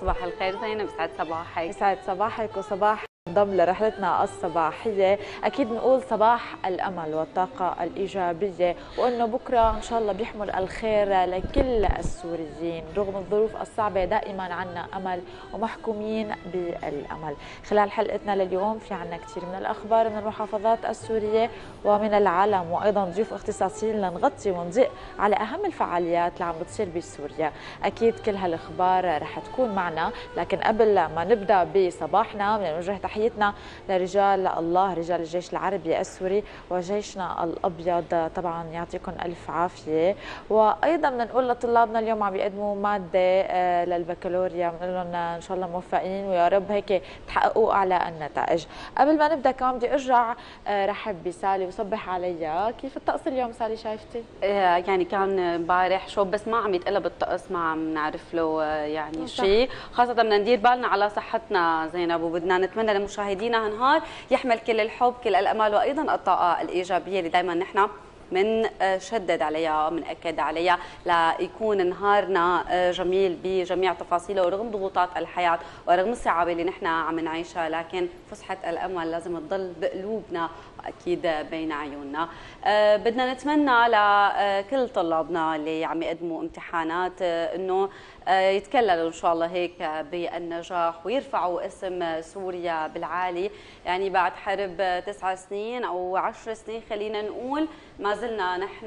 صباح الخير زينب سعد صباحك. يسعد صباحك وصباح انضم لرحلتنا الصباحية. أكيد نقول صباح الأمل والطاقة الإيجابية وأنه بكرة إن شاء الله بيحمل الخير لكل السوريين رغم الظروف الصعبة دائما عنا أمل ومحكومين بالأمل. خلال حلقتنا لليوم في عنا كثير من الأخبار من المحافظات السورية ومن العالم وأيضا ضيوف اختصاصيين لنغطي ونضيء على أهم الفعاليات اللي عم بتصير بسوريا. أكيد كل هالأخبار رح تكون معنا لكن قبل ما نبدأ بصباحنا بدنا نوجه تحيتنا لرجال الله رجال الجيش العربي السوري وجيشنا الأبيض. طبعا يعطيكم ألف عافية. وأيضا بدنا نقول لطلابنا اليوم عم بيقدموا مادة آه، للبكالوريا. بنقول لهم إن شاء الله موفقين ويا رب هيك تحققوا أعلى النتائج. قبل ما نبدأ كمان بدي أرجع آه، رحب بسالي وصبح عليها كيف الطقس اليوم سالي شايفتي؟ آه، يعني كان امبارح شو بس ما عم يتقلب الطقس ما عم نعرف له يعني. شيء خاصة بدنا ندير بالنا على صحتنا زينب وبدنا نتمنى لمشاهدينا هالنهار يحمل كل الحب كل الأمال وأيضا الطاقة الإيجابية اللي دائما نحن من شدد عليها من أكد عليها. ليكون نهارنا آه، جميل بجميع تفاصيله ورغم ضغوطات الحياة ورغم الصعاب اللي نحن عم نعيشها. لكن فسحة الأمل لازم تضل بقلوبنا وأكيد بين عيوننا. آه، بدنا نتمنى لكل طلابنا اللي عم يقدموا امتحانات آه، إنه آه، يتكللوا إن شاء الله هيك بالنجاح ويرفعوا اسم سوريا بالعالي. يعني بعد حرب تسع سنين أو عشر سنين خلينا نقول ما زلنا نحن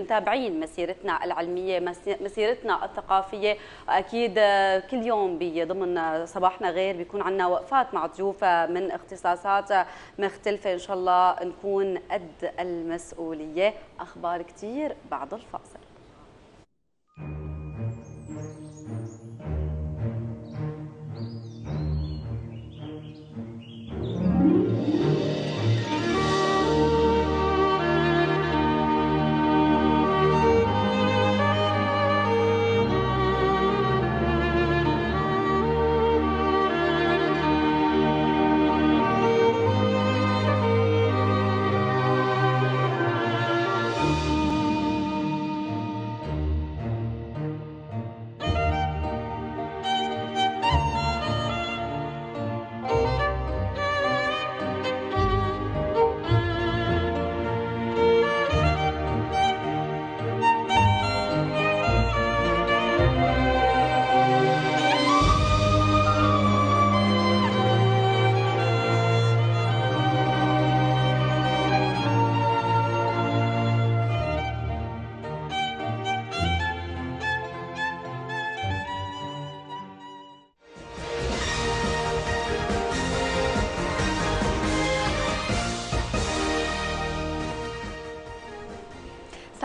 متابعين مسيرتنا العلمية مسي- مسيرتنا الثقافية. واكيد آه، كل يوم بضمن صباحنا غير بيكون عندنا وقفات مع ضيوف آه، من اختصاصات مختلفة. إن شاء الله نكون قد المسؤولية. أخبار كثير بعد الفاصل.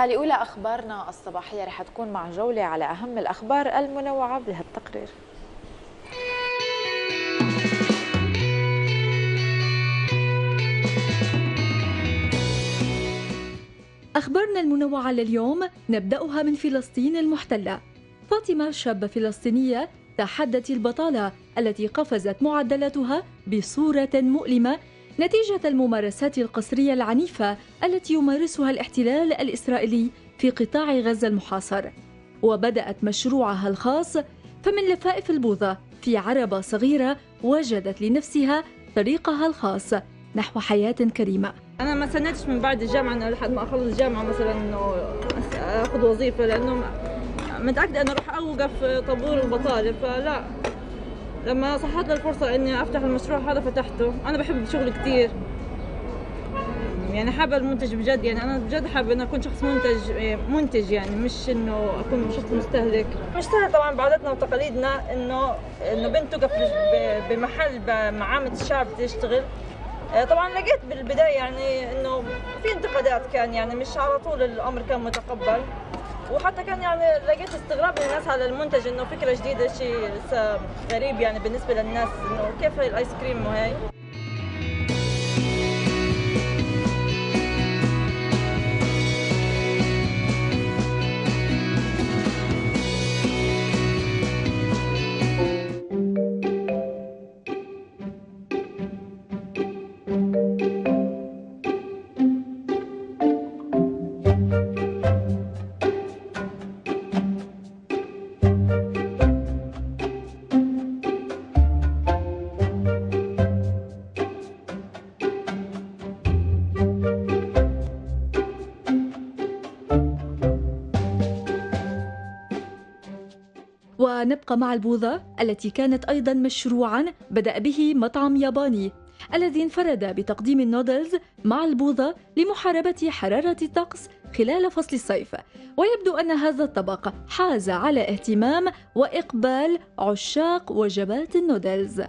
سالي أولى أخبارنا الصباحية رح تكون مع جولة على أهم الأخبار المنوعة بهالتقرير. أخبارنا المنوعة لليوم نبدأها من فلسطين المحتلة. فاطمة شابة فلسطينية تحدت البطالة التي قفزت معدلاتها بصورة مؤلمة نتيجة الممارسات القسرية العنيفة التي يمارسها الاحتلال الإسرائيلي في قطاع غزة المحاصر. وبدأت مشروعها الخاص فمن لفائف البوظة في عربة صغيرة وجدت لنفسها طريقها الخاص نحو حياة كريمة. أنا ما استنيتش من بعد الجامعة انه لحد ما أخلص الجامعة مثلا إنه أخذ وظيفة لأنه متأكدة إنه راح أوقف طابور البطالة فلا. لما صحت لي الفرصة إني أفتح المشروع هذا فتحته. أنا بحب شغلي كتير. يعني حابة المنتج بجد. يعني أنا بجد حابة إني أكون شخص منتج منتج يعني مش إنه أكون شخص مستهلك. مش سهل طبعا بعاداتنا وتقاليدنا إنه إنه بنت توقف بمحل بعامة الشعب تشتغل. آه، طبعا لقيت بالبداية يعني إنه في انتقادات كان يعني مش على طول الأمر كان متقبل. وحتى كان يعني لقيت استغراب من الناس على المنتج إنه فكرة جديدة شيء غريب يعني بالنسبة للناس إنه كيف الآيس كريم وهي ونبقى مع البوظة التي كانت أيضا مشروعا بدأ به مطعم ياباني الذي انفرد بتقديم النودلز مع البوظة لمحاربة حرارة الطقس خلال فصل الصيف. ويبدو أن هذا الطبق حاز على اهتمام وإقبال عشاق وجبات النودلز.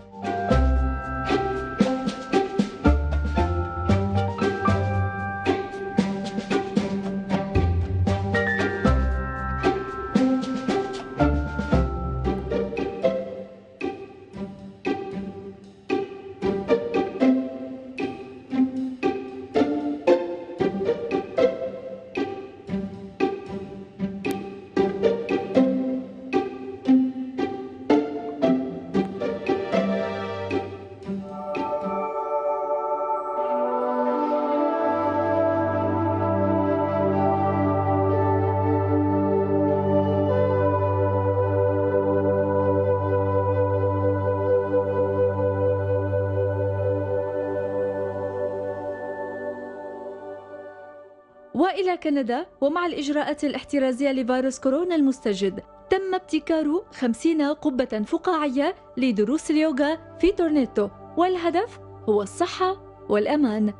وإلى كندا ومع الإجراءات الاحترازية لفيروس كورونا المستجد تم ابتكار 50 قبة فقاعية لدروس اليوغا في تورنيتو والهدف هو الصحة والأمان.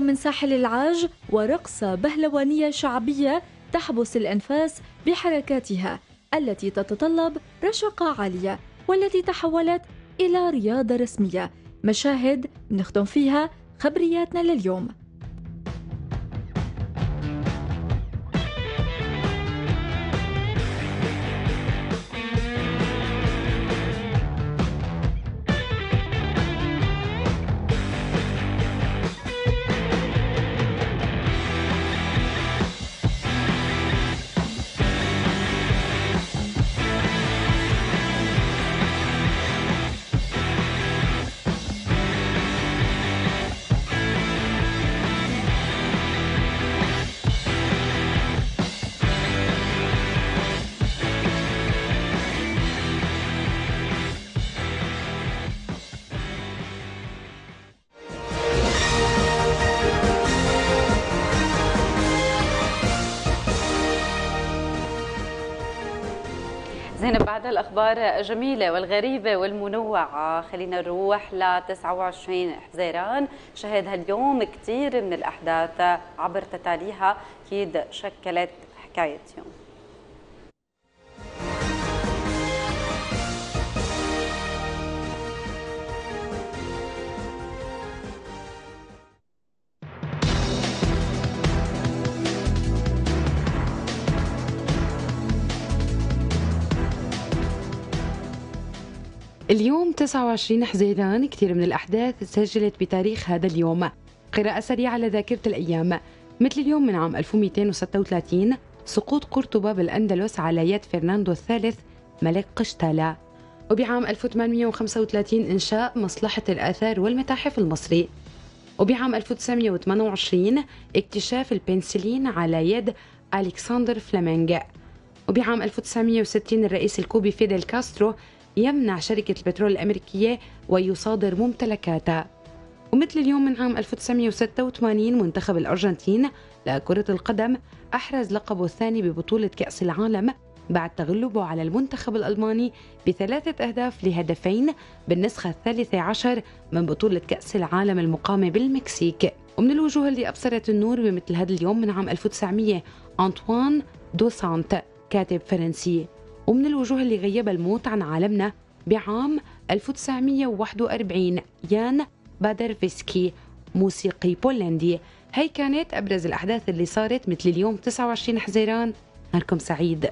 من ساحل العاج ورقصة بهلوانية شعبية تحبس الأنفاس بحركاتها التي تتطلب رشاقة عالية والتي تحولت إلى رياضة رسمية. مشاهد نختم فيها خبرياتنا لليوم. بعد الأخبار الجميلة والغريبة والمنوعة. خلينا نروح ل 29 حزيران. شهد هاليوم كثير من الأحداث عبر تتاليها. أكيد شكلت حكاية يوم اليوم 29 حزيران كثير من الأحداث سجلت بتاريخ هذا اليوم. قراءة سريعة لذاكرة الأيام. مثل اليوم من عام 1236 سقوط قرطبة بالأندلس على يد فرناندو الثالث ملك قشتالة وبعام 1835 إنشاء مصلحة الآثار والمتاحف المصري. وبعام 1928 اكتشاف البنسلين على يد ألكسندر فلامينغ. وبعام 1960 الرئيس الكوبي فيدل كاسترو يمنع شركة البترول الأمريكية ويصادر ممتلكاتها. ومثل اليوم من عام 1986 منتخب الأرجنتين لكرة القدم أحرز لقبه الثاني ببطولة كأس العالم بعد تغلبه على المنتخب الألماني بثلاثة أهداف لهدفين بالنسخة الثالثة عشر من بطولة كأس العالم المقامة بالمكسيك. ومن الوجوه اللي أبصرت النور بمثل هذا اليوم من عام 1900 أنطوان دو سانت كاتب فرنسي. ومن الوجوه اللي غيب الموت عن عالمنا بعام 1941 يان بادرفسكي موسيقي بولندي. هي كانت أبرز الأحداث اللي صارت مثل اليوم 29 حزيران. نهاركم سعيد.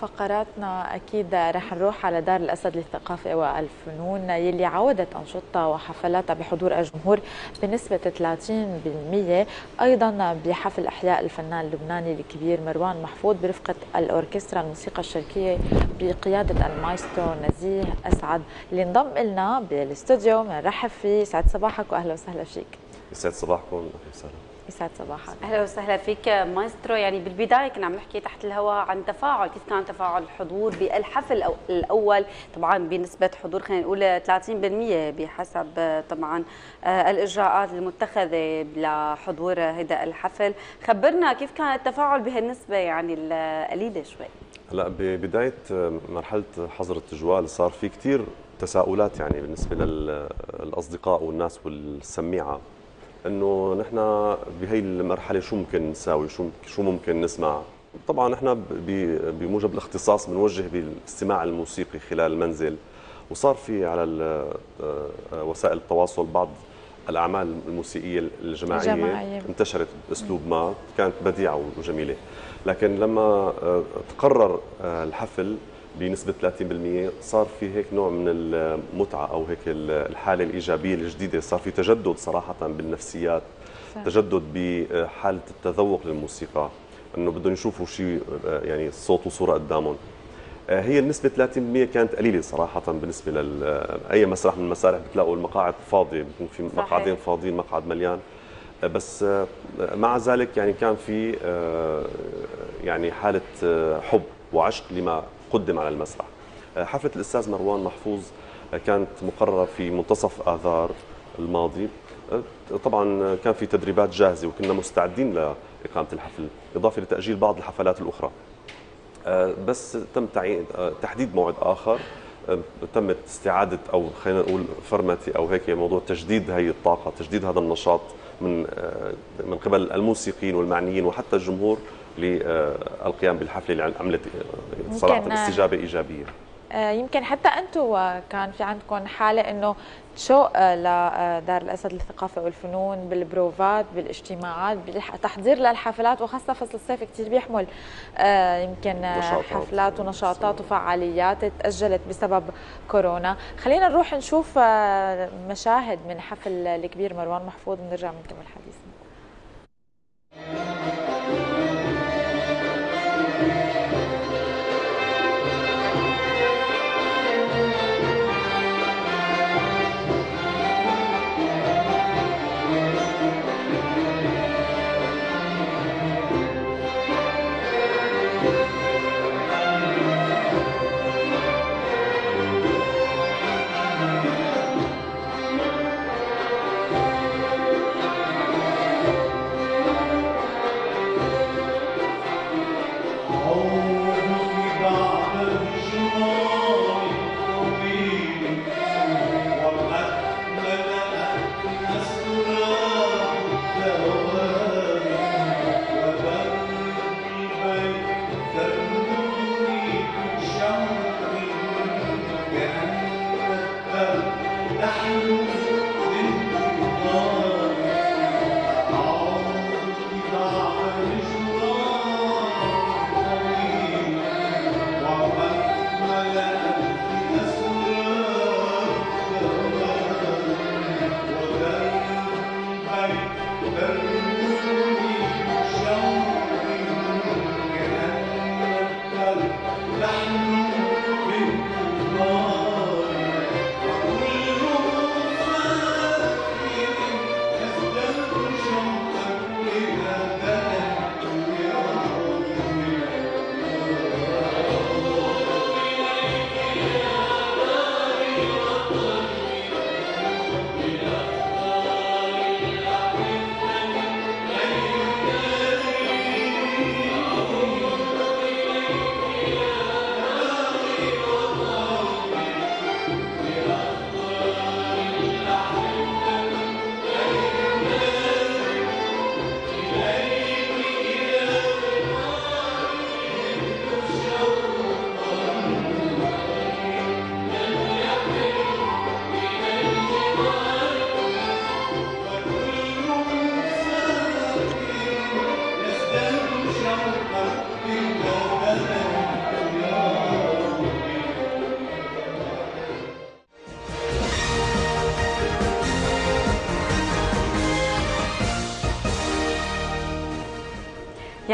فقراتنا أكيد رح نروح على دار الأسد للثقافة والفنون يلي عودت أنشطتها وحفلاتها بحضور الجمهور بنسبة 30% أيضا بحفل إحياء الفنان اللبناني الكبير مروان محفوظ برفقة الأوركسترا الموسيقى الشرقية بقيادة المايسترو نزيه أسعد. اللي انضم لنا بالاستوديو بنرحب فيه. سعد صباحك وأهلا وسهلا فيك. يسعد صباحكم. أهلا وسهلا. يسعد صباحك. أهلا وسهلا فيك مايسترو. يعني بالبداية كنا عم نحكي تحت الهواء عن تفاعل كيف كان تفاعل الحضور بالحفل الأول؟ طبعا بنسبة حضور خلينا نقول 30% بحسب طبعا الإجراءات المتخذة لحضور هذا الحفل. خبرنا كيف كان التفاعل بهالنسبة يعني القليلة شوي. هلا ببداية مرحلة حظر التجوال صار في كثير تساؤلات يعني بالنسبة للاصدقاء والناس والسميعة. إنه نحن بهي المرحلة شو ممكن نساوي؟ شو شو ممكن نسمع؟ طبعا نحن بموجب الاختصاص بنوجه بالاستماع الموسيقي خلال المنزل وصار في على آه، وسائل التواصل بعض الأعمال الموسيقية الجماعية الجماعية. انتشرت بأسلوب ما كانت بديعة وجميلة. لكن لما آه، تقرر آه، الحفل بنسبة 30% صار في هيك نوع من المتعة أو هيك الحالة الإيجابية الجديدة. صار في تجدد صراحة بالنفسيات صح. تجدد بحالة التذوق للموسيقى إنه بدهم يشوفوا شيء يعني صوت وصورة قدامهم. هي النسبة 30% كانت قليلة صراحة بالنسبة لأي مسرح من المسارح بتلاقوا المقاعد فاضية بيكون في مقعدين فاضيين مقعد مليان. بس مع ذلك يعني كان في يعني حالة حب وعشق لما قدم على المسرح. آه، حفلة الأستاذ مروان محفوظ آه، كانت مقررة في منتصف آذار الماضي. آه، طبعا كان في تدريبات جاهزة وكنا مستعدين لإقامة الحفل إضافة لتأجيل بعض الحفلات الأخرى. بس تم تحديد موعد آخر. تمت استعادة أو خلينا نقول فرمتي أو هيك موضوع تجديد هي الطاقة تجديد هذا النشاط من من قبل الموسيقيين والمعنيين وحتى الجمهور للقيام بالحفلة اللي عملت صراحة استجابه إيجابية. آه، يمكن حتى أنتم كان في عندكم حالة إنه شوق آه، لدار الأسد للثقافة والفنون بالبروفات بالاجتماعات بالتحضير للحفلات وخاصة فصل الصيف كثير بيحمل آه، يمكن حفلات ونشاطات وفعاليات تأجلت بسبب كورونا. خلينا نروح نشوف مشاهد من حفل الكبير مروان محفوظ ونرجع نكمل حديثنا.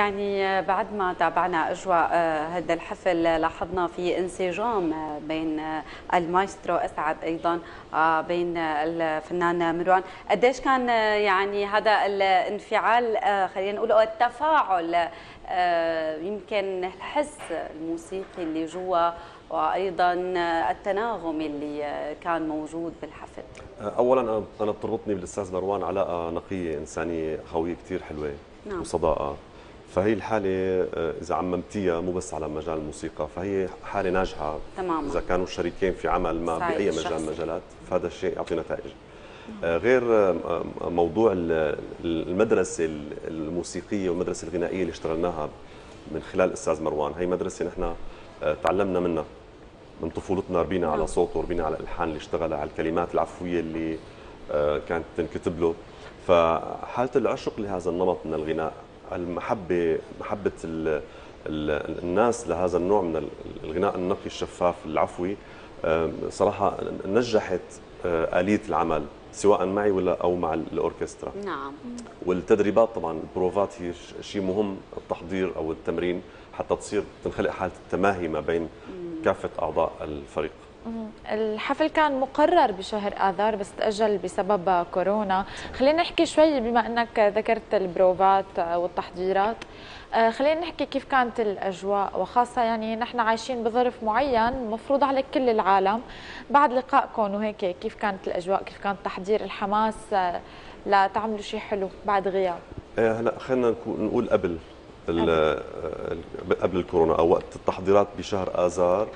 يعني بعد ما تابعنا أجواء آه، هذا الحفل لاحظنا في انسجام آه، بين آه، المايسترو أسعد أيضا بين الفنان مروان. قديش كان يعني هذا الانفعال خلينا نقول التفاعل يمكن الحس الموسيقي اللي جوا وأيضا التناغم اللي كان موجود بالحفل؟ اولا أنا بتربطني بالأستاذ مروان علاقه نقية إنسانية اخويه كثير حلوة نعم. وصداقة. فهي الحالة آه، إذا عممتيها مو بس على مجال الموسيقى فهي حالة ناجحة. تماما. إذا كانوا شريكين في عمل ما بأي مجال الشخصي. مجالات فهذا الشيء يعطي نتائج. آه، غير آه، موضوع ال- المدرسة الموسيقية والمدرسة الغنائية اللي اشتغلناها من خلال أستاذ مروان هي مدرسة نحن تعلمنا منها. من طفولتنا ربينا على صوته وربينا على الألحان اللي اشتغلها على الكلمات العفوية اللي كانت تنكتب له. فحالة العشق لهذا النمط من الغناء. المحبة محبة ال ال الناس لهذا النوع من الغناء النقي الشفاف العفوي. صراحة نجحت آه، آلية العمل سواء معي ولا أو مع الأوركسترا. نعم. والتدريبات طبعا البروفات هي شيء مهم التحضير أو التمرين حتى تصير تنخلق حالة التماهي ما بين كافة أعضاء الفريق. الحفل كان مقرر بشهر آذار بس تأجل بسبب كورونا. خلينا نحكي شوي بما أنك ذكرت البروفات والتحضيرات. آه، خلينا نحكي كيف كانت الأجواء. وخاصة يعني نحن عايشين بظرف معين مفروض على كل العالم. بعد لقائكم وهيك كيف كانت الأجواء؟ كيف كان تحضير الحماس؟ آه، لتعملوا شيء حلو بعد غياب. آه، هلا خلينا نقول قبل. قبل الكورونا أو وقت التحضيرات بشهر اذار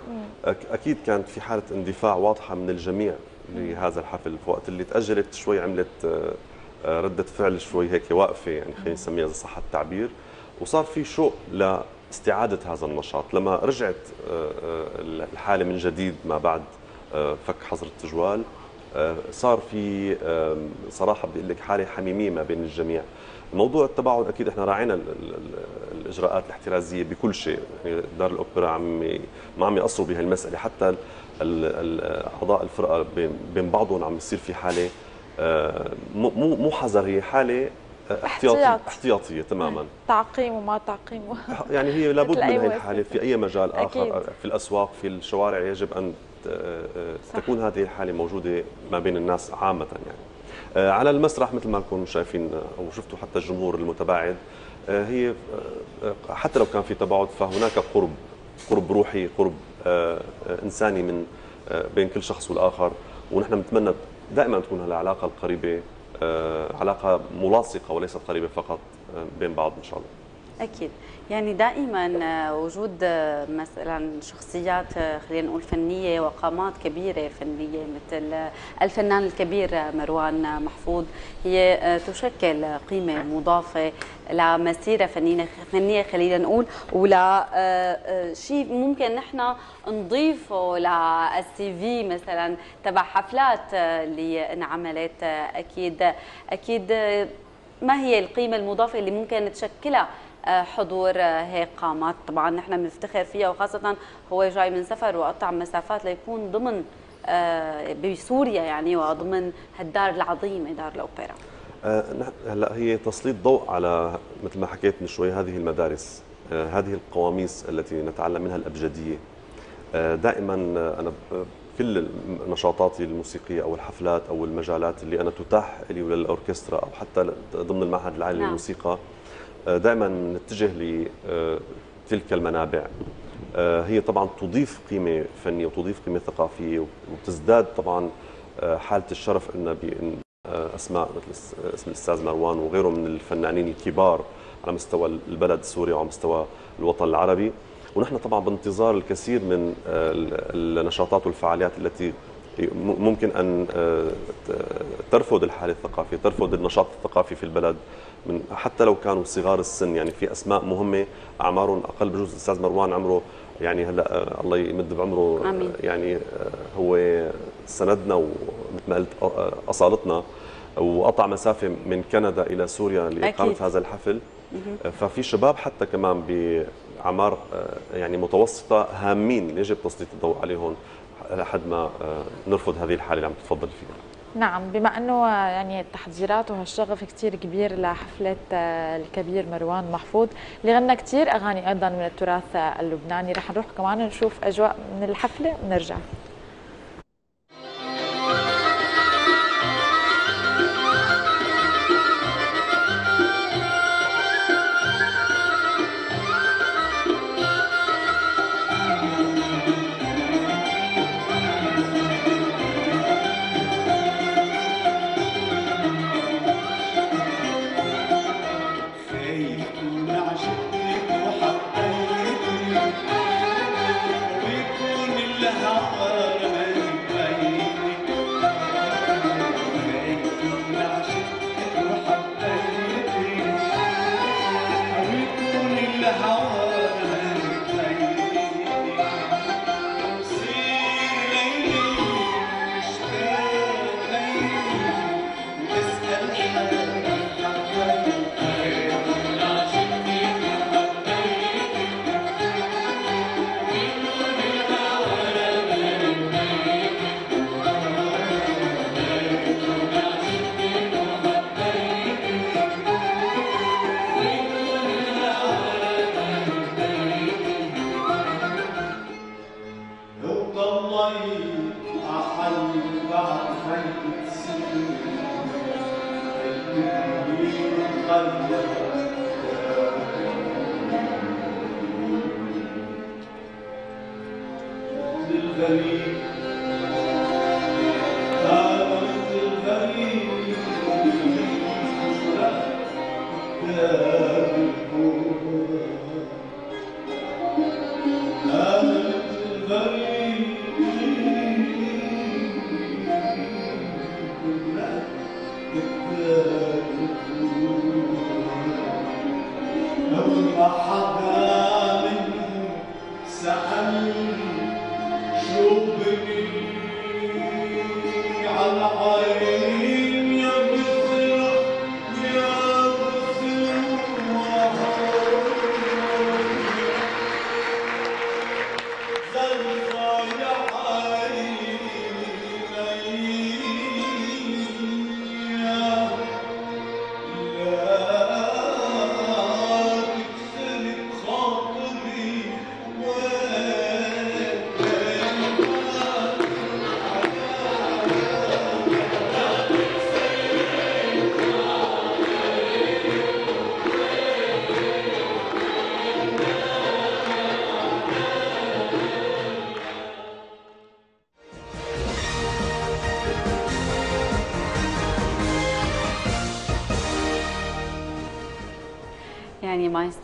أكيد كانت في حالة اندفاع واضحة من الجميع لهذا الحفل وقت اللي تأجلت شوي عملت آه، آه، ردة فعل شوي هيك واقفة يعني خلينا نسميها إذا صح التعبير. وصار في شوق لاستعادة هذا النشاط. لما رجعت آه، الحالة من جديد ما بعد فك حظر التجوال صار في صراحة بدي أقول لك حالة حميمية ما بين الجميع. موضوع التباعد أكيد إحنا راعينا ال- ال- ال- الإجراءات الاحترازية بكل شيء يعني دار الأوبرا عم ما عم يقصروا بهالمساله حتى أعضاء الفرقة بين بعضهم عم يصير في حالة آه، مو مو حذر هي حالة آه، احتياطيه احتياط. احتياطية تماما تعقيم وما تعقيم يعني هي لابد من هي. الحالة في أي مجال آخر أكيد. في الأسواق في الشوارع يجب أن آه،. تكون هذه الحالة موجودة ما بين الناس عامة يعني آه، على المسرح مثل ما نكون شايفين آه، أو شفتوا حتى الجمهور المتباعد. آه، هي آه، آه، حتى لو كان في تباعد فهناك قرب قرب روحي قرب آه، آه، إنساني من آه، بين كل شخص والآخر. ونحن بنتمنى دائما تكون هالعلاقة القريبة آه، علاقة ملاصقة وليست قريبة فقط آه، بين بعض إن شاء الله. أكيد. يعني دائما آه، وجود آه، مثلا شخصيات آه، خلينا نقول فنية وقامات كبيرة فنية مثل الفنان الكبير مروان محفوظ هي تشكل قيمة مضافة لمسيرة فنية فنية خلينا نقول ولا شيء ممكن نحن نضيفه للسي في مثلا تبع حفلات اللي انعملت أكيد أكيد ما هي القيمة المضافة اللي ممكن تشكلها حضور هيك قامات طبعا نحن بنفتخر فيها وخاصة هو جاي من سفر وقطع مسافات ليكون ضمن آه، بسوريا يعني وضمن هالدار العظيمة دار الأوبرا. آه، هلا هي تسليط ضوء على مثل ما حكيت من شوي هذه المدارس آه، هذه القواميس التي نتعلم منها الأبجدية. دائما أنا كل نشاطاتي الموسيقية أو الحفلات أو المجالات اللي أنا تتاح لي وللأوركسترا أو حتى ضمن المعهد العالي نعم. للموسيقى دائما نتجه لتلك المنابع. آه، هي طبعا تضيف قيمة فنية وتضيف قيمة ثقافية وتزداد طبعا آه، حالة الشرف لنا بان آه، أسماء مثل اس- اسم الأستاذ مروان وغيره من الفنانين الكبار على مستوى البلد سوريا وعلى مستوى الوطن العربي. ونحن طبعا بانتظار الكثير من ال- النشاطات والفعاليات التي ممكن أن ترفض الحالة الثقافية، ترفض النشاط الثقافي في البلد. من حتى لو كانوا صغار السن يعني في أسماء مهمة اعمارهم أقل بجوز الاستاذ مروان عمره يعني هلأ آه، الله يمد بعمره آه، آمين. يعني آه، هو سندنا ومثل ما قلت أصالتنا وقطع مسافة من كندا إلى سوريا لإقامة أكيد. هذا الحفل ففي شباب حتى كمان بأعمار يعني متوسطة هامين يجب تسليط الضوء عليهم لحد ما نرفض هذه الحالة اللي عم تتفضل فيها نعم بما أنه يعني التحضيرات وهالشغف كثير كبير لحفلة آه، الكبير مروان محفوظ اللي غنى كثير أغاني أيضا من التراث اللبناني. رح نروح كمان نشوف أجواء من الحفلة ونرجع. بعد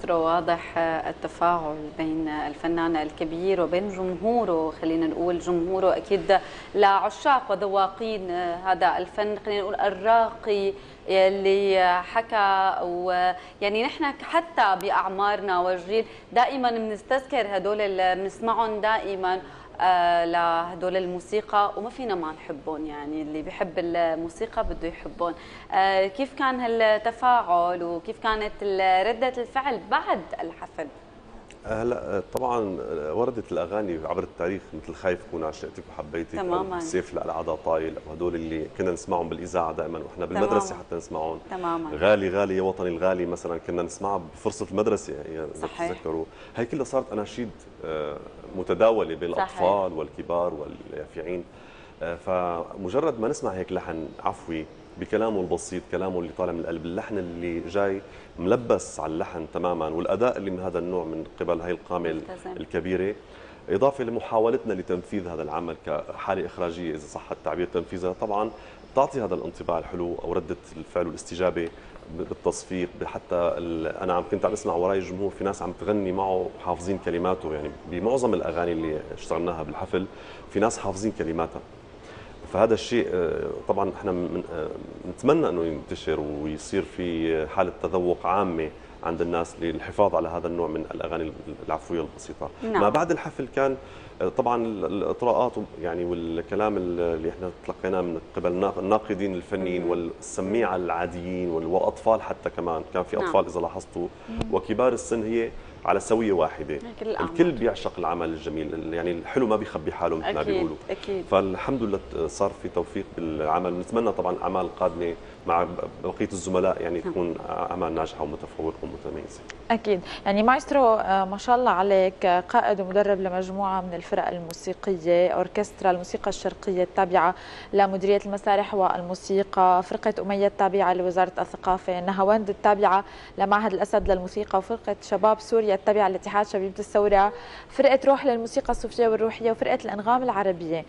مايسترو واضح التفاعل بين الفنان الكبير وبين جمهوره خلينا نقول جمهوره أكيد لعشاق وذواقين هذا الفن خلينا نقول الراقي اللي حكى ويعني نحن حتى بأعمارنا والجيل دائما بنستذكر هدول اللي بنسمعهم دائما. لهدول الموسيقى وما فينا ما نحبهم يعني اللي بيحب الموسيقى بده يحبهم. آه، كيف كان هالتفاعل وكيف كانت ردة الفعل بعد الحفل؟ هلا طبعا وردت الأغاني عبر التاريخ مثل خايف كون عشقتك وحبيتك تماماً. سيف للعدا طايل وهدول اللي كنا نسمعهم بالإذاعة دائما وإحنا بالمدرسة تماماً. حتى نسمعهم تماما غالي غالي يا وطني الغالي مثلا كنا نسمعها بفرصة المدرسة يعني صحيح. بتتذكروا هي كلها صارت أناشيد آه، متداولة بين صحيح. الأطفال والكبار واليافعين آه، فمجرد ما نسمع هيك لحن عفوي بكلامه البسيط كلامه اللي طالع من القلب اللحن اللي جاي ملبس على اللحن تماما والأداء اللي من هذا النوع من قبل هاي القامة. الكبيرة. إضافة لمحاولتنا لتنفيذ هذا العمل كحالة إخراجية إذا صح التعبير تنفيذها. طبعا تعطي هذا الانطباع الحلو أو ردة الفعل والاستجابة بالتصفيق حتى ال- أنا عم كنت عم أسمع وراي الجمهور في ناس عم تغني معه حافظين كلماته يعني بمعظم الأغاني اللي اشتغلناها بالحفل في ناس حافظين كلماتها. فهذا الشيء آه، طبعا إحنا آه، نتمنى إنه ينتشر ويصير في حالة تذوق عامة عند الناس للحفاظ على هذا النوع من الأغاني العفوية البسيطة نعم. ما بعد الحفل كان آه، طبعا ال- الاطراءات يعني والكلام اللي إحنا تلقيناه من قبل النا- الناقدين الفنيين والسميعه العاديين وال- والاطفال حتى كمان كان في نعم. أطفال إذا لاحظتوا وكبار السن هي على سوية واحدة. الكل بيعشق العمل الجميل يعني الحلو ما بيخبي حاله مثل ما بيقولوا. أكيد. فالحمد لله صار في توفيق بالعمل نتمنى طبعا أعمال قادمة مع بقية الزملاء يعني تكون أعمال ناجحة ومتفوقة ومتميزة. أكيد. يعني مايسترو آه، ما شاء الله عليك آه، قائد ومدرب لمجموعة من الفرق الموسيقية أوركسترا الموسيقى الشرقية التابعة لمديرية المسارح والموسيقى فرقة أمية التابعة لوزارة الثقافة نهاوند التابعة لمعهد الأسد للموسيقى وفرقة شباب سوريا التابعة لاتحاد شبيبة الثورة فرقة روح للموسيقى الصوفية والروحية وفرقة الأنغام العربية. آه،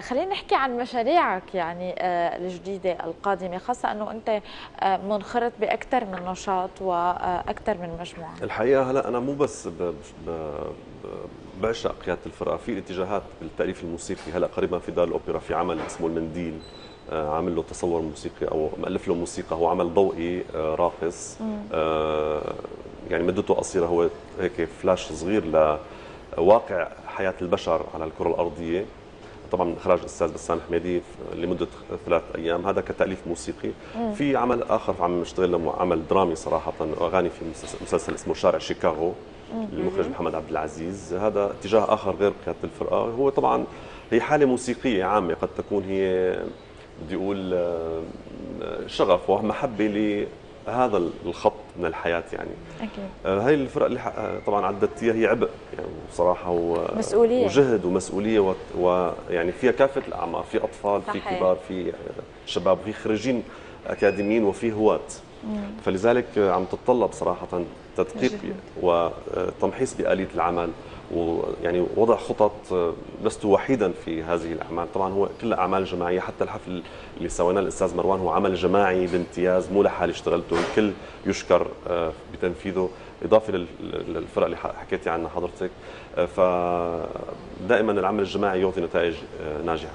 خلينا نحكي عن مشاريعك يعني آه، الجديدة القادمة خاصة أنه أنت آه، منخرط بأكثر من نشاط وأكثر من مجموعة. الحقيقة هلا أنا مو بس ب... ب... بعشق قيادة الفرقة في اتجاهات بالتأليف الموسيقي هلا قريبا في دار الأوبرا في عمل اسمه المنديل آه، عامل له تصور موسيقي أو مؤلف له موسيقى هو عمل ضوئي آه، راقص. آه، يعني مدته قصيرة هو هيك فلاش صغير لواقع حياة البشر على الكرة الأرضية. طبعا من اخراج الأستاذ بسام حميدي لمدة ثلاث أيام هذا كتأليف موسيقي. في عمل آخر عم نشتغل له عمل درامي صراحة أغاني في مسلسل- مسلسل اسمه شارع شيكاغو للمخرج محمد عبد العزيز. هذا اتجاه آخر غير قيادة الفرقة. هو طبعا هي حالة موسيقية عامة قد تكون هي بدي أقول آه، شغف ومحبة لهذا الخط من الحياة يعني أكيد آه، هاي الفرق اللي آه، طبعا عدت هي هي عبء يعني بصراحه و... مسؤولية. وجهد ومسؤولية ويعني و... يعني فيها كافة الأعمار في أطفال في صحيح. كبار في آه، شباب في خريجين أكاديميين وفي هواة فلذلك آه، عم تتطلب صراحة تدقيق. وتمحيص بآلية العمل ويعني وضع خطط آه، لست وحيدا في هذه الأعمال. طبعا هو كلها أعمال جماعية حتى الحفل اللي سويناه الاستاذ مروان هو عمل جماعي بامتياز مو لحالي اشتغلته. الكل يشكر آه، بتنفيذه. إضافة لل- للفرق اللي حكيتي عنها حضرتك. آه، فدائما العمل الجماعي يعطي نتائج ناجحة.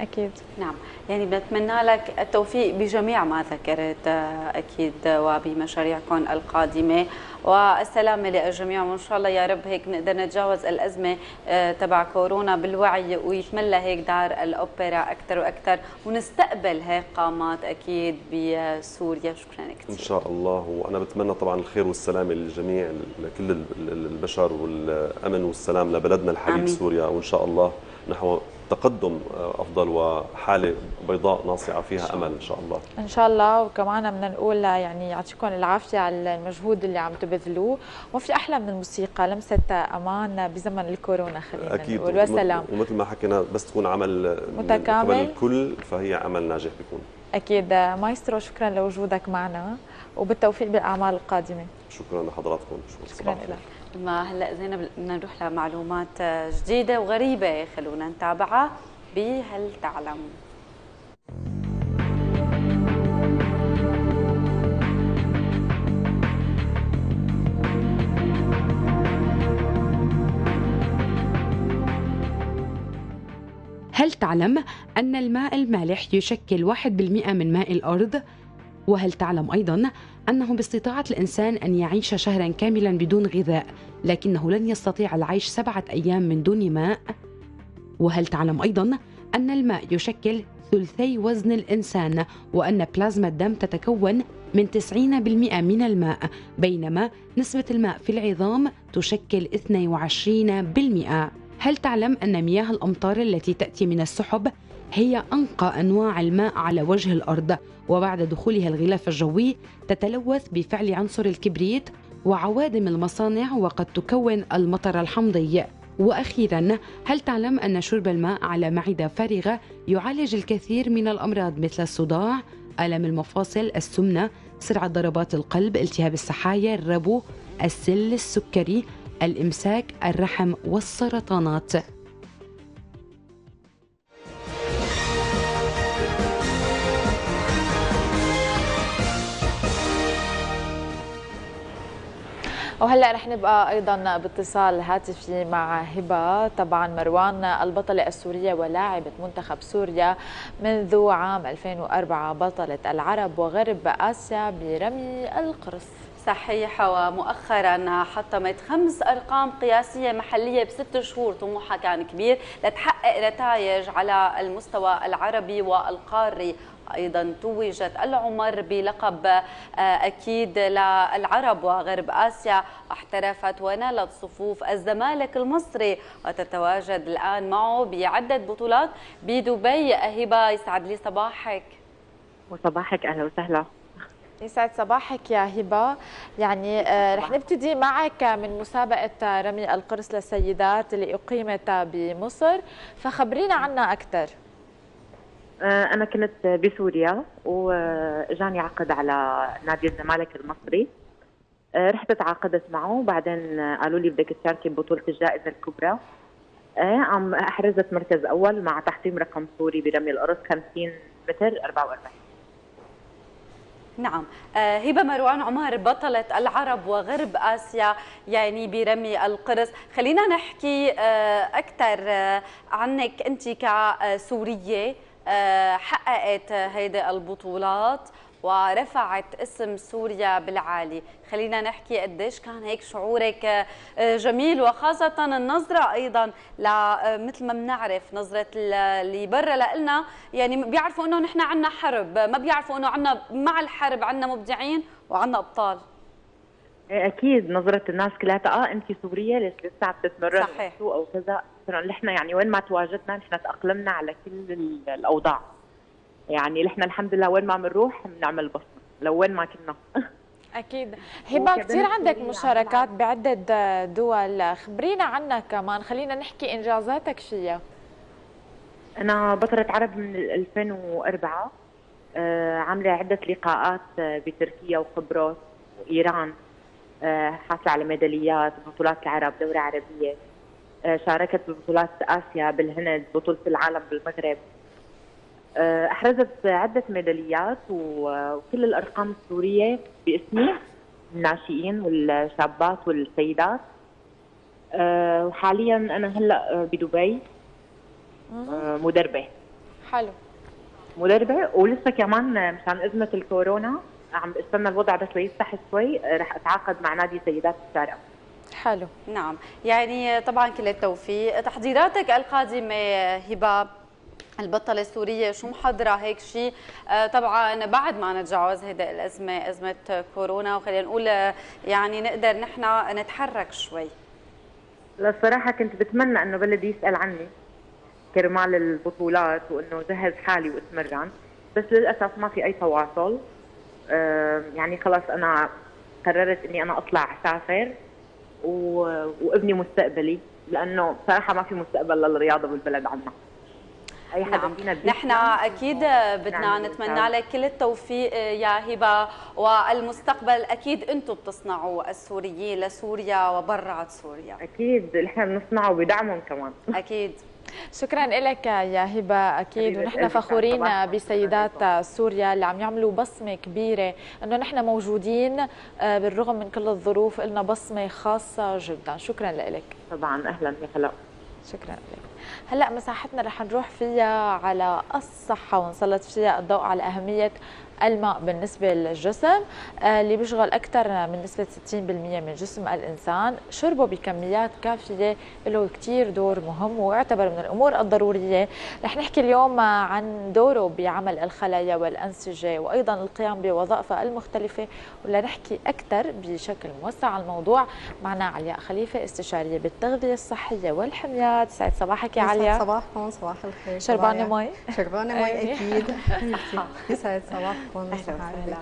أكيد. نعم. يعني بنتمنى لك التوفيق بجميع ما ذكرت آه، أكيد آه، وبمشاريعكم القادمة. والسلامة للجميع. وإن شاء الله يا رب هيك نقدر نتجاوز الأزمة آه، تبع كورونا بالوعي ويتملى هيك دار الأوبرا أكثر وأكثر ونستقبل هيك قامات أكيد بسوريا. شكرا كثير إن شاء الله. وأنا بتمنى طبعا الخير والسلامة للجميع لكل ال- ال- البشر والأمن والسلام لبلدنا الحبيب آمين. سوريا. وإن شاء الله نحو تقدم آه، أفضل وحالة بيضاء ناصعة فيها أمل إن شاء الله. إن شاء الله. وكمان بدنا نقول يعني يعطيكم العافية على المجهود اللي عم تبذلوه. وما في أحلى من الموسيقى لمسة أمان بزمن الكورونا خلينا أكيد. نقول. وسلام. ومثل ما حكينا بس تكون عمل من متكامل. قبل الكل فهي عمل ناجح بيكون. أكيد. مايسترو شكرا لوجودك معنا. وبالتوفيق بالأعمال القادمة. شكرا لحضراتكم. شكرا. الخير. لك. ما هلا زينب بدنا نروح لمعلومات جديدة وغريبة. خلونا نتابعها بهل تعلم. هل تعلم أن الماء المالح يشكل 1% من ماء الأرض؟ وهل تعلم أيضا أنه باستطاعة الإنسان أن يعيش شهرا كاملا بدون غذاء؟ لكنه لن يستطيع العيش سبعة أيام من دون ماء؟ وهل تعلم أيضا أن الماء يشكل ثلثي وزن الإنسان وأن بلازما الدم تتكون من 90% من الماء بينما نسبة الماء في العظام تشكل 22% هل تعلم أن مياه الأمطار التي تأتي من السحب هي أنقى أنواع الماء على وجه الأرض وبعد دخولها الغلاف الجوي تتلوث بفعل عنصر الكبريت وعوادم المصانع وقد تكون المطر الحمضي. وأخيرا هل تعلم أن شرب الماء على معدة فارغة يعالج الكثير من الأمراض مثل الصداع ألم المفاصل السمنة سرعة ضربات القلب التهاب السحايا الربو السل السكري الإمساك الرحم والسرطانات؟ وهلا رح نبقى أيضا باتصال هاتفي مع هبة. طبعا مروان البطلة السورية ولاعبه منتخب سوريا منذ عام 2004 بطلة العرب وغرب آسيا برمي القرص. صحيح ومؤخرا حطمت خمس أرقام قياسية محلية بست شهور طموحها كان كبير لتحقق نتائج على المستوى العربي والقاري. أيضا توجت العمر بلقب آه، أكيد للعرب وغرب آسيا. احترفت ونالت صفوف الزمالك المصري وتتواجد الآن معه بعدة بطولات بدبي. هبه يسعد لي صباحك. وصباحك أهلا وسهلا. يسعد صباحك يا هبه يعني آه، رح نبتدي معك من مسابقة رمي القرص للسيدات اللي أقيمت بمصر. فخبرينا عنها أكثر. آه، أنا كنت بسوريا واجاني عقد على نادي الزمالك المصري. آه، رحت تعاقدت معه وبعدين قالوا لي بدك تشاركي ببطوله الجائزة الكبرى. آه، عم أحرزت مركز أول مع تحطيم رقم سوري برمي القرص 50 متر 44 نعم. آه، هبة مروان عمر بطلة العرب وغرب آسيا يعني برمي القرص. خلينا نحكي آه، آه، عنك أنت كسورية. آه، حققت هيدي البطولات ورفعت اسم سوريا بالعالي. خلينا نحكي قديش كان هيك شعورك آه، جميل وخاصة النظرة أيضا ل آه، مثل ما بنعرف نظرة ال- اللي برا لنا يعني بيعرفوا أنه نحن عنا حرب ما بيعرفوا أنه عنا مع الحرب عنا مبدعين وعنا أبطال. إيه، أكيد نظرة الناس كلها آه انت سورية ليش لسه عم تتمرن؟ صحيح. أو كذا. ترى نحن يعني وين ما تواجدنا نحن تأقلمنا على كل ال- الأوضاع. يعني نحن الحمد لله وين ما بنروح بنعمل بصمة لو وين ما كنا. أكيد. هبة كثير عندك مشاركات بعدة دول. خبرينا عنها كمان. خلينا نحكي إنجازاتك فيها أنا بطلة عرب من 2004 آه، عاملة عدة لقاءات آه، بتركيا وقبرص وإيران. آه، حاصلة على ميداليات بطولات العرب دورة عربية. شاركت ببطولات آسيا بالهند بطولة العالم بالمغرب. آه، أحرزت عدة ميداليات وكل الأرقام السورية باسمي الناشئين والشابات والسيدات. آه، وحاليا أنا هلأ آه، بدبي. آه، مدربة. حلو. مدربة ولسه كمان مشان أزمة الكورونا عم أستنى الوضع بس ليفتح شوي آه، رح أتعاقد مع نادي سيدات الشارع. حلو. نعم. يعني طبعا كل التوفيق. تحضيراتك القادمة هبة. البطلة السورية شو محضرة هيك شيء آه، طبعا بعد ما نتجاوز هيدا الأزمة أزمة كورونا وخلينا نقول آه، يعني نقدر نحن نتحرك شوي. لا الصراحه كنت بتمنى إنه بلدي يسأل عني كرمال البطولات وإنه جهز حالي واتمرن بس للأسف ما في أي تواصل. يعني خلاص أنا قررت إني أنا أطلع أسافر. و... وابني مستقبلي لأنه بصراحه ما في مستقبل للرياضة بالبلد عنا. أي حدا نعم. فينا نحن أكيد بدنا نعمل نتمنى. لك كل التوفيق يا هبة والمستقبل أكيد أنتم بتصنعوا السوريين لسوريا وبرات سوريا. أكيد نحن بنصنعه بدعمهم كمان. أكيد. شكرا لك يا هبة. أكيد ونحن فخورين بسيدات سوريا اللي عم يعملوا بصمة كبيرة إنه نحن موجودين آه، بالرغم من كل الظروف لنا بصمة خاصة جدا. شكرا لك طبعا. أهلا يا هلا شكرا لك. هلأ مساحتنا رح نروح فيها على الصحة ونسلط فيها الضوء على أهمية الماء بالنسبة للجسم آه، اللي بيشغل أكثر من نسبة 60% من جسم الإنسان. شربه بكميات كافية له كتير دور مهم ويعتبر من الأمور الضرورية. رح نحكي اليوم عن دوره بعمل الخلايا والأنسجة وأيضا القيام بوظائفها المختلفة ولا نحكي أكثر بشكل موسع عن الموضوع. معنا علياء خليفة استشارية بالتغذية الصحية والحميات. سعد صباحك يا يسعد علياء. صباحكم صباح الخير. شربانة. مي؟ شربانة مي. أكيد. يسعد صباحكم. وصباح الخير.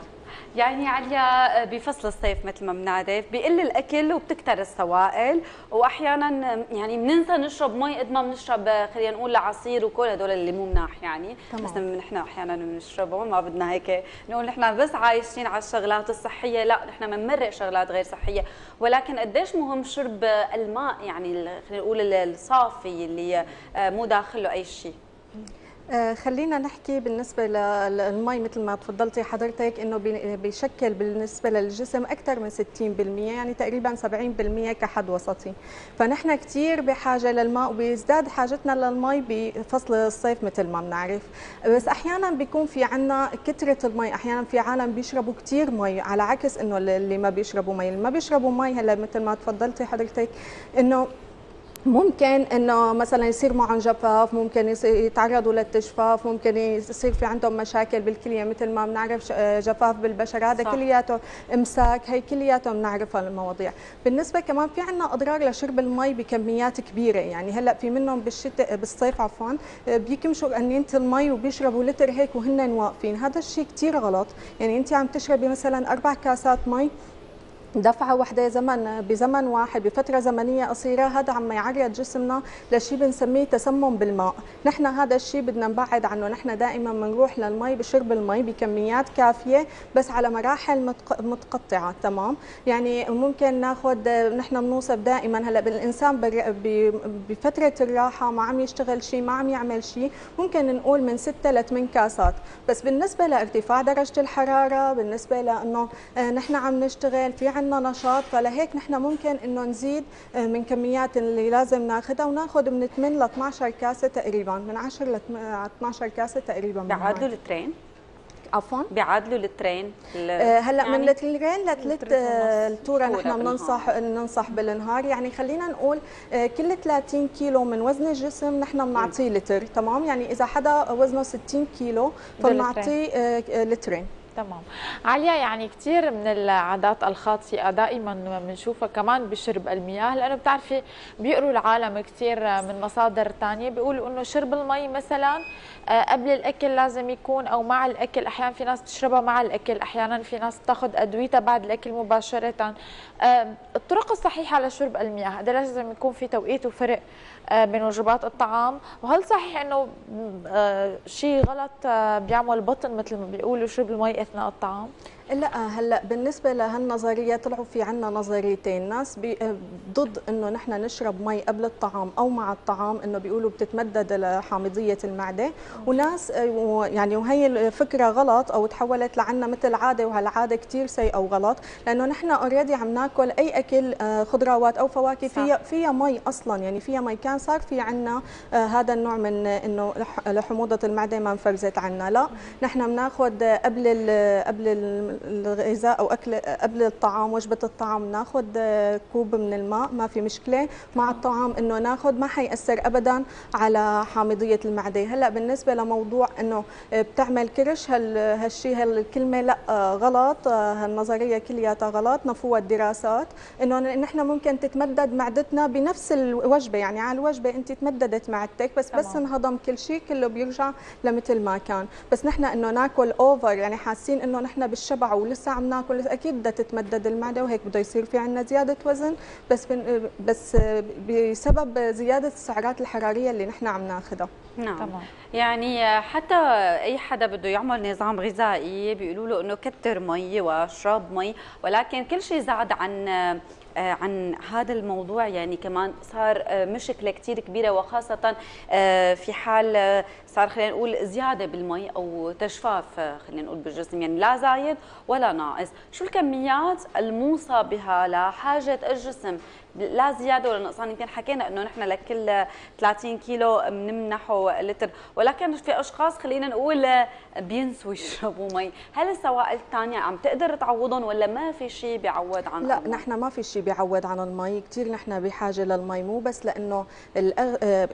يعني عليا بفصل الصيف مثل ما بنعرف بقل الأكل وبتكتر السوائل واحيانا يعني بننسى نشرب مي قد ما بنشرب خلينا نقول عصير وكل هدول اللي مو مناح يعني. تمام. بس نحن أحيانا بنشربهم ما بدنا هيك نقول نحن بس عايشين على الشغلات الصحية لا نحن بنمرق شغلات غير صحية. ولكن قديش مهم شرب الماء يعني خلينا نقول ال- الصافي اللي آه، مو داخله أي شيء. آه، خلينا نحكي بالنسبة للمي مثل ما تفضلتي حضرتك إنه بي- بيشكل بالنسبة للجسم أكثر من 60% يعني تقريبا 70% كحد وسطي. فنحن كثير بحاجة للماء وبيزداد حاجتنا للمي بفصل الصيف مثل ما بنعرف. بس أحيانا بيكون في عنا كثرة المي أحيانا في عالم بيشربوا كثير مي على عكس إنه اللي ما بيشربوا مي. اللي ما بيشربوا مي هلا مثل ما تفضلتي حضرتك إنه ممكن إنه مثلا يصير معهم جفاف ممكن يتعرضوا للتجفاف ممكن يصير في عندهم مشاكل بالكلية مثل ما بنعرف جفاف بالبشر. هذا صح. كلياته إمساك هي كلياتهم بنعرفها المواضيع بالنسبة كمان في عندنا أضرار لشرب المي بكميات كبيرة. يعني هلأ في منهم بالشتاء بالصيف عفوا بيكمشوا قنينه المي وبيشربوا لتر هيك وهن واقفين. هذا الشيء كثير غلط. يعني انت عم تشربي مثلا أربع كاسات مي دفعة واحدة زمن بزمن واحد بفترة زمنية قصيرة. هذا عم يعرض جسمنا لشيء بنسميه تسمم بالماء. نحن هذا الشيء بدنا نبعد عنه. نحن دائما بنروح للمي بشرب المي بكميات كافية بس على مراحل متق- متقطعة. تمام؟ يعني ممكن ناخذ نحن بنوصف دائما. هلأ بالإنسان بر- ب- بفترة الراحة ما عم يشتغل شيء ما عم يعمل شيء ممكن نقول من 6 ل 8 كاسات. بس بالنسبة لارتفاع درجة الحرارة بالنسبة لأنه آه، نحن عم نشتغل في عنا نشاط فلهيك نحن ممكن إنه نزيد آه، من كميات اللي لازم ناخذها وناخذ من 8 ل 12 كاسة تقريبا من 10 ل 12 كاسة تقريبا من بيعادلوا. الترين؟ عفوا؟ بيعادلوا الترين ال- آه، هلأ من يعني لترين لثلاث آه، التورة نحن. بننصح ننصح بالنهار. يعني خلينا نقول آه، كل 30 كيلو من وزن الجسم نحن بنعطيه لتر تمام؟ يعني إذا حدا وزنه 60 كيلو فبنعطيه آه، آه، لترين. تمام. عليا يعني كثير من العادات الخاطئة دائما بنشوفها كمان بشرب المياه لأنه بتعرفي بيقروا العالم كثير من مصادر تانية. بيقولوا إنه شرب المي مثلا آه، قبل الأكل لازم يكون أو مع الأكل. أحيانا في ناس بتشربها مع الأكل أحيانا في ناس بتاخذ أدويتها بعد الأكل مباشرة. الطرق الصحيحة لشرب المياه هذا لازم يكون في توقيت وفرق آه، بين وجبات الطعام. وهل صحيح إنه آه، شيء غلط آه، بيعمل بطن مثل ما بيقولوا شرب المي أثناء الطعام؟ لا هلا بالنسبة لهالنظرية طلعوا في عنا نظريتين. ناس بي ضد إنه نحن نشرب مي قبل الطعام أو مع الطعام إنه بيقولوا بتتمدد لحامضية المعدة. وناس آه، يعني وهي الفكرة غلط أو تحولت لعنا مثل عادة وهالعادة كثير سيئة وغلط لأنه نحن already عم ناكل أي أكل آه، خضروات أو فواكه. فيها فيها مي أصلا يعني فيها مي. كان صار في عنا آه، هذا النوع من آه، إنه لح- لحموضة المعدة ما انفرزت عنا. لا نحن بناخذ قبل قبل الغذاء أو أكل قبل الطعام وجبة الطعام ناخذ كوب من الماء ما في مشكلة. مع الطعام إنه ناخذ ما حيأثر ابدا على حامضية المعدة. هلأ بالنسبة لموضوع إنه بتعمل كرش هال هالشيء هالكلمة لأ آه، غلط آه، هالنظرية كلياتها غلط نفوها الدراسات. إنه نحن ممكن تتمدد معدتنا بنفس الوجبة. يعني على الوجبة أنت تمددت معدتك بس بس. انهضم كل شيء كله بيرجع لمثل ما كان. بس نحن إنه ناكل over يعني حاسين إنه نحن بالشبع ولسه عم ناكل. أكيد بدها تتمدد المعدة وهيك بده يصير في عندنا زيادة وزن بس بس بسبب زيادة السعرات الحرارية اللي نحن عم ناخذها نعم. تمام. يعني حتى أي حدا بده يعمل نظام غذائي بيقولوا له إنه كتر مي واشرب مي ولكن كل شيء زاد عن آه، عن هذا الموضوع. يعني كمان صار آه، مشكلة كثير كبيرة وخاصة آه، في حال صار خلينا نقول زيادة بالمي أو تجفاف خلينا نقول بالجسم يعني لا زايد ولا ناقص. شو الكميات الموصى بها لحاجة الجسم؟ لا زيادة ولا نقصان. يمكن حكينا إنه نحن لكل 30 كيلو بنمنحه لتر. ولكن في أشخاص خلينا نقول بينسوا يشربوا مي. هل السوائل الثانية عم تقدر تعوضهم ولا ما في شيء بيعوض عن لا نحن ما في شيء بيعوض عن المي. كثير نحن بحاجة للمي مو بس لأنه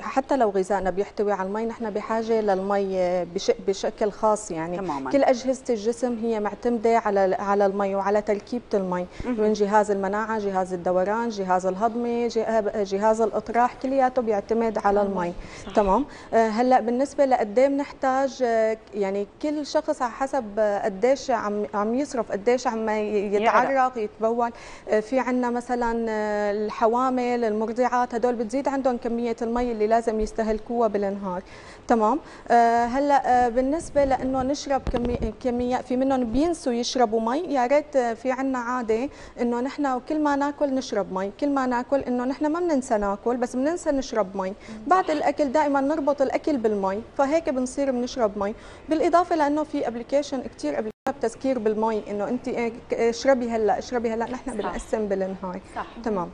حتى لو غذائنا بيحتوي على المي نحن بحاجة للمي آه، بش... بشكل خاص يعني. تماماً. كل أجهزة الجسم هي معتمدة على على المي وعلى تركيبة المي. من جهاز المناعة جهاز الدوران جهاز الهضمي جه- جهاز الأطراح كلياته بيعتمد على المي. تمام. آه، هلأ بالنسبة لقد إيه بنحتاج آه، يعني كل شخص على حسب آه، قديش عم عم يصرف قديش عم يتعرق يتبول. في عندنا مثلا الحوامل المرضعات هدول بتزيد عندهم كمية المي اللي لازم يستهلكوها بالنهار. تمام. هلا آه، بالنسبة لإنه نشرب كمي- كميات في منهم بينسوا يشربوا مي يا ريت آه، في عنا عادة إنه نحن كل ما ناكل نشرب مي كل ما ناكل إنه نحن ما بننسى ناكل بس بننسى نشرب مي. بعد الأكل دائما نربط الأكل بالمي فهيك بنصير بنشرب مي. بالإضافة لإنه في application كثير قبل تذكير بالمي إنه انت إيه، اشربي هلأ اشربي هلأ نحن. بنقسم بالنهار تمام.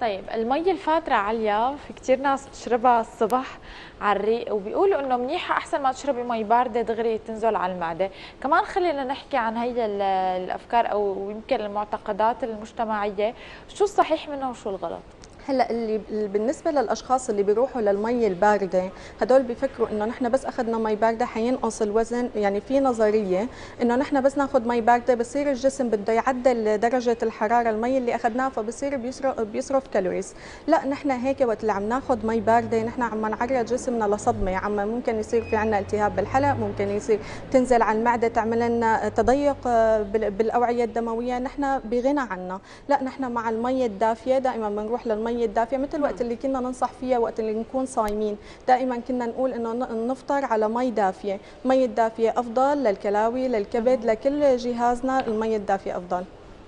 طيب المي الفاترة عالية في كتير ناس بتشربها الصبح على الريق وبيقولوا إنه منيحة أحسن ما تشربي مي باردة دغري تنزل على المعدة، كمان خلينا نحكي عن هي ال- الأفكار أو يمكن المعتقدات المجتمعية، شو الصحيح منها وشو الغلط؟ هلأ اللي بالنسبة للأشخاص اللي بيروحوا للمي الباردة هدول بيفكروا إنه نحن بس أخذنا مي باردة حينقص الوزن يعني في نظرية إنه نحن بس ناخذ مي باردة بصير الجسم بده يعدل درجة الحرارة المي اللي أخذناها فبصير بيصرف بيصرف calories. لأ نحن هيك وقت اللي عم ناخذ مي باردة نحن عم نعرض جسمنا لصدمة عم ممكن يصير في عنا التهاب بالحلق ممكن يصير تنزل على المعدة تعمل لنا تضيق بال- بالأوعية الدموية نحن بغنى عنها لأ نحن مع المي الدافية دائما بنروح للمي الدافية مثل وقت اللي كنا ننصح فيها وقت اللي نكون صايمين. دائما كنا نقول إنه نفطر على مي دافية. مي الدافية أفضل للكلاوي للكبد لكل جهازنا المي الدافية أفضل.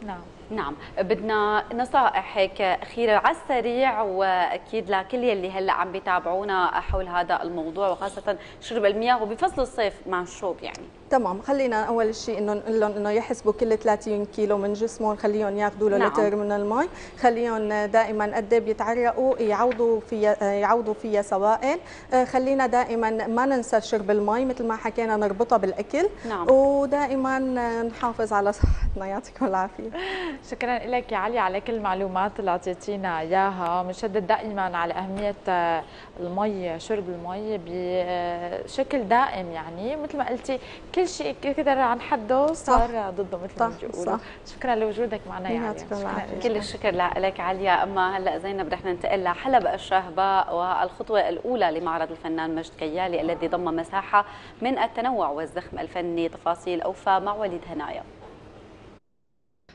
نعم. نعم. بدنا نصائح هيك أخيرة على السريع وأكيد لكل يلي هلأ عم بيتابعونا حول هذا الموضوع وخاصة شرب المياه وبفصل الصيف مع الشوب يعني. تمام. خلينا أول شيء انه نقول لهم إنه يحسبوا كل 30 كيلو من جسمهم خليهم ياخذوا له نعم. لتر من المي. خليهم دائما قد إيه بيتعرقوا يعوضوا فيها يعوضوا فيها سوائل. آه، خلينا دائما ما ننسى شرب المي مثل ما حكينا نربطها بالأكل. نعم. ودائما نحافظ على صحتنا. يعطيكم العافية. شكرا لك يا علي على كل المعلومات اللي أعطيتينا إياها. بنشدد دائما على أهمية آه، المي شرب المي بشكل دائم يعني. مثل ما قلتي كل شيء كثر عن حده صار ضده مثل ما بيقولوا. شكرا لوجودك معنا يا علي. شكرا. كل الشكر لك عليا أما هلأ زينب رح ننتقل لحلب الشهباء والخطوة الأولى لمعرض الفنان مجد كيالي الذي ضم مساحة من التنوع والزخم الفني. تفاصيل أوفى مع وليد هنايا.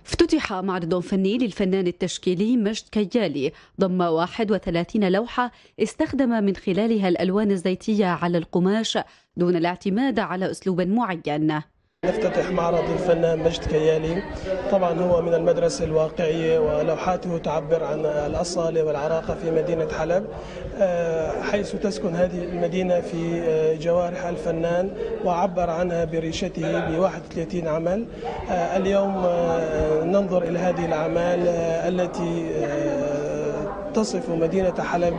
افتتح معرض فني للفنان التشكيلي مجد كيالي ضم 31 لوحة استخدم من خلالها الألوان الزيتية على القماش دون الاعتماد على أسلوب معين. نفتتح معرض الفنان مجد كيالي طبعا هو من المدرسة الواقعية ولوحاته تعبر عن الأصالة والعراقة في مدينة حلب. آه، حيث تسكن هذه المدينة في آه، جوارح الفنان وعبر عنها بريشته ب 31 عمل. آه، اليوم ننظر إلى هذه الأعمال التي تصف مدينة حلب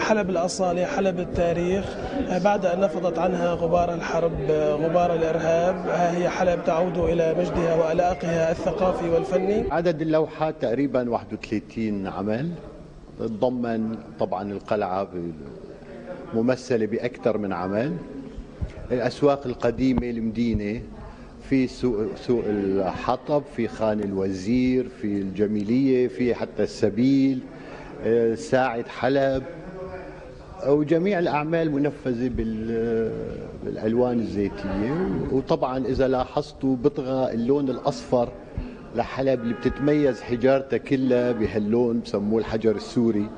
حلب الأصالة حلب التاريخ آه، بعد أن نفضت عنها غبار الحرب آه، غبار الإرهاب ها هي حلب تعود إلى مجدها وألاقها الثقافي والفني. عدد اللوحات تقريبا 31 عمل تضمن طبعا القلعة ممثلة بأكثر من عمل. الأسواق القديمة المدينة في سوق سوق الحطب في خان الوزير في الجميلية في حتى السبيل آه، ساعة حلب. وجميع الأعمال منفذة بال- بالألوان الزيتية. وطبعا إذا لاحظتوا بطغى اللون الأصفر لحلب اللي بتتميز حجارتها كلها بهاللون بسموه الحجر السوري.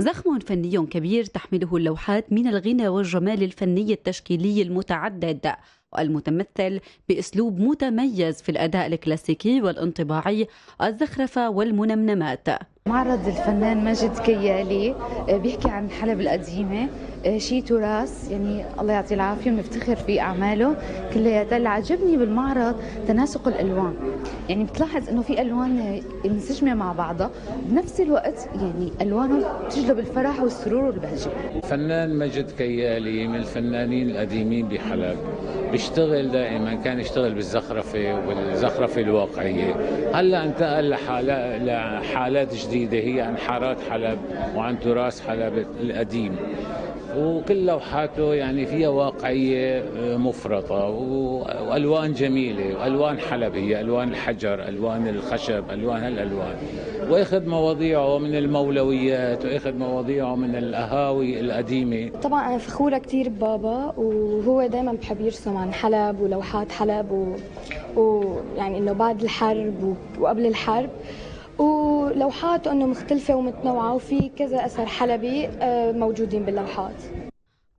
زخم فني كبير تحمله اللوحات من الغنى والجمال الفني التشكيلي المتعدد والمتمثل بأسلوب متميز في الأداء الكلاسيكي والانطباعي الزخرفة والمنمنمات. معرض الفنان مجد كيالي آه، بيحكي عن حلب القديمة آه، شيء تراث يعني الله يعطيه العافية بنفتخر في أعماله كلياتها اللي عجبني بالمعرض تناسق الألوان. يعني بتلاحظ إنه في ألوان آه، منسجمة مع بعضها بنفس الوقت يعني ألوانهم تجلب الفرح والسرور والبهجة. الفنان مجد كيالي من الفنانين القديمين بحلب بيشتغل دائما كان يشتغل بالزخرفة والزخرفة الواقعية. هلأ انتقل لحالات لحالات جديدة هي عن حارات حلب وعن تراث حلب القديم. وكل لوحاته يعني فيها واقعية آه، مفرطة و- وألوان جميلة وألوان حلب هي ألوان الحجر ألوان الخشب ألوان هالألوان. وأخذ مواضيعه من المولويات وأخذ مواضيعه من القهاوي القديمة. طبعا أنا فخوره كثير ببابا وهو دائما بحب يرسم عن حلب ولوحات حلب و... ويعني إنه بعد الحرب و... وقبل الحرب ولوحاته انه مختلفة ومتنوعة وفي كذا أثر حلبي آه، موجودين باللوحات.